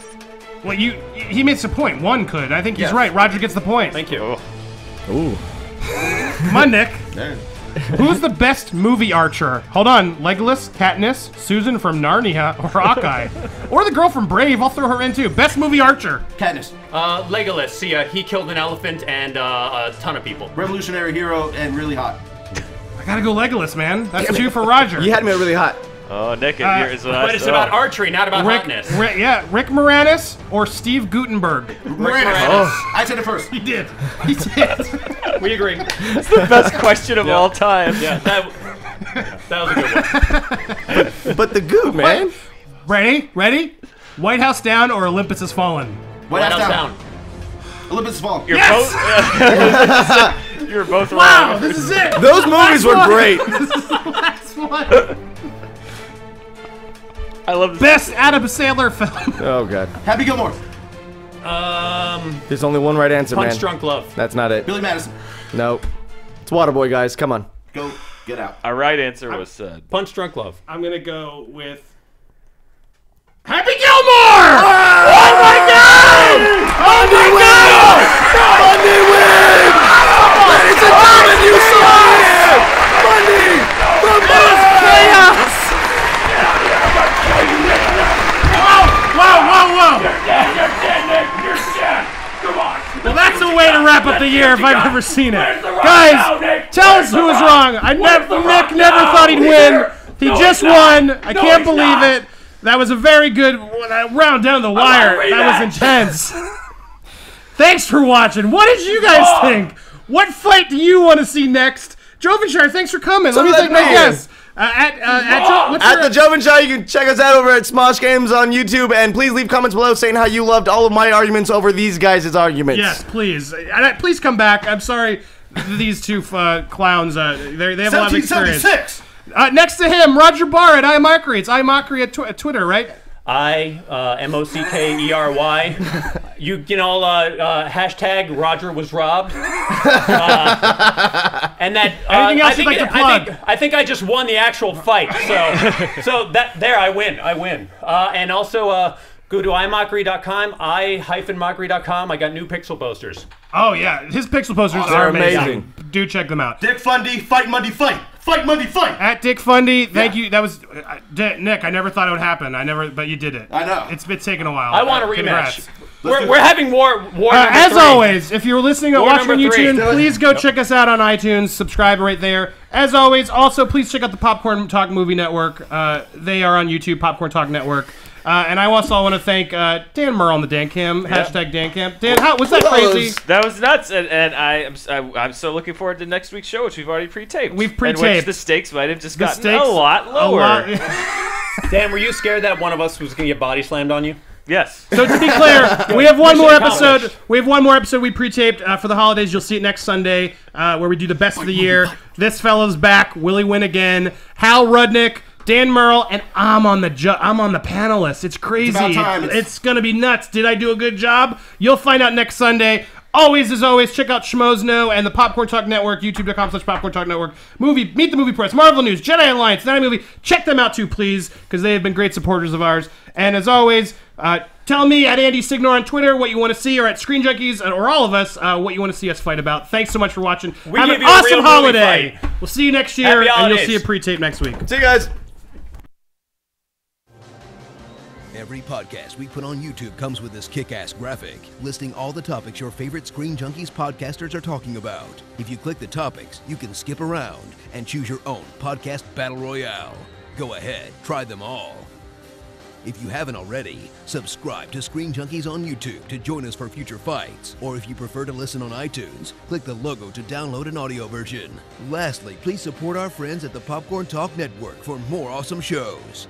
B: Well, you he makes a point. One could. I think he's
D: Yes.
B: right. Roger gets the point.
D: Thank you.
B: Come on, Nick. Who's the best movie archer? Hold on. Legolas, Katniss, Susan from Narnia, or Hawkeye? or the girl from Brave. I'll throw her in too. Best movie archer.
E: Katniss.
D: Uh, Legolas. See, uh, he killed an elephant and uh, a ton of people.
E: Revolutionary hero and really hot.
B: I gotta go Legolas, man. That's two for Roger.
C: You had me really hot.
F: Oh, Nick,
B: Uh,
F: here is what I
D: But it's about archery, not about
B: Rick,
D: hotness.
B: Rick, yeah, Rick Moranis or Steve Guttenberg.
E: Moranis.
D: Moranis.
E: I said it first.
B: He did. He did.
D: We agree.
F: It's the best question of all time.
D: Yeah, that, that was a good one.
C: But the goo, man.
B: Ready? Ready? White House down or Olympus has fallen?
E: White
D: White
E: House
D: House
E: down.
D: down.
E: Olympus has fallen.
F: You're
B: Yes!
F: both. You're both
B: Wow,
F: wrong.
B: this is it.
C: Those movies were
B: one.
C: great.
B: Last one.
F: I love this.
B: Best Adam Sandler film.
C: Oh god.
E: Happy Gilmore.
D: Um,
C: There's only one right answer,
D: Punch
C: man.
D: Punch Drunk Love.
C: That's not it.
E: Billy Madison.
C: Nope. It's Waterboy, guys. Come on.
E: Go get out.
F: A right answer was said.
D: Punch Drunk Love.
B: I'm gonna go with Happy Gilmore. Oh my God! Oh my God!
C: Mundy wins! Ladies and gentlemen, you saw it! Mundy! The most chaos!
B: Whoa, whoa, whoa! whoa! You're dead, you're dead, Nick! You're dead! Well, that's a way to wrap up the year if I've ever seen it. Guys, tell us who was wrong. I never, Nick never thought he'd win. He just won. I can't believe it. That was a very good round down the wire. That was intense. Thanks for watching. What did you guys think? What fight do you want to see next? Jovenshire, thanks for coming. Let me thank my guests. Uh, at uh, at,
C: At the Jovenshire, you can check us out over at Smosh Games on YouTube, and please leave comments below saying how you loved all of my arguments over these guys' arguments.
B: Yes, please. Uh, please come back. I'm sorry, these two uh, clowns. Uh, they they have a lot of experience.
E: 1776.
B: Uh, next to him, Roger Barr at iMockery. It's iMockery at, tw- at Twitter, right?
D: I uh, M O C K E R Y. You you know uh, uh, hashtag Roger was robbed. Uh, and that uh,
B: Anything else
D: I think
B: you'd like to
D: I
B: plug?
D: think I think I just won the actual fight. So so that there I win I win. Uh, and also uh, go to imockery.com i hyphen mockery.com. I got new pixel posters.
B: Oh yeah, his pixel posters
C: They're
B: are amazing.
C: amazing.
B: Do check them out.
E: Dick Fundy, fight Mundy, fight. Fight Mundy, fight.
B: At Dick Fundy, thank
E: Yeah.
B: you. That was uh, D- Nick. I never thought it would happen. I never, but you did it.
E: I know.
B: It's been taking a while.
H: I want a
B: Uh,
H: rematch.
B: congrats.
H: We're, we're having war. War
B: Uh, as
H: three.
B: always, if you're listening or
H: War
B: watching on
H: number three.
B: YouTube, please go check us out on iTunes. Subscribe right there. As always, also please check out the Popcorn Talk Movie Network. Uh, they are on YouTube, Popcorn Talk Network. Uh, and I also want to thank uh, Dan Murrell on the Dan Cam hashtag Dan Cam. Dan, how was that crazy?
F: That was nuts, and, and I am I, I'm so looking forward to next week's show, which we've already pre-taped.
B: We've pre-taped.
F: which the stakes might have just
B: The
F: gotten
B: stakes
F: a lot lower.
B: lot-
H: Dan, were you scared that one of us was going to get body slammed on you?
F: Yes.
B: So to be clear, we have one more episode. We have one more episode we pre-taped uh, for the holidays. You'll see it next Sunday, uh, where we do the best of the year. This fellow's back. Will he win again? Hal Rudnick, Dan Murrell, and I'm on the ju- I'm on the panelists. It's crazy. It's,
E: It's-
B: it's gonna be nuts. Did I do a good job? You'll find out next Sunday. Always, as always, check out Schmoes and the Popcorn Talk Network, youtube.com slash Popcorn Talk Network. Movie, Meet the Movie Press, Marvel News, Jedi Alliance, Night Movie. Check them out too, please, because they have been great supporters of ours. And as always, uh, tell me at Andy Signore on Twitter what you want to see, or at Screen Junkies, or all of us, uh, what you want to see us fight about. Thanks so much for watching.
H: We
B: Have an awesome holiday. We'll see you next year, and you'll see a pre-tape next week.
C: See you guys.
A: Every podcast we put on YouTube comes with this kick ass graphic listing all the topics your favorite Screen Junkies podcasters are talking about. If you click the topics, you can skip around and choose your own podcast battle royale. Go ahead, try them all. If you haven't already, subscribe to Screen Junkies on YouTube to join us for future fights. Or if you prefer to listen on iTunes, click the logo to download an audio version. Lastly, please support our friends at the Popcorn Talk Network for more awesome shows.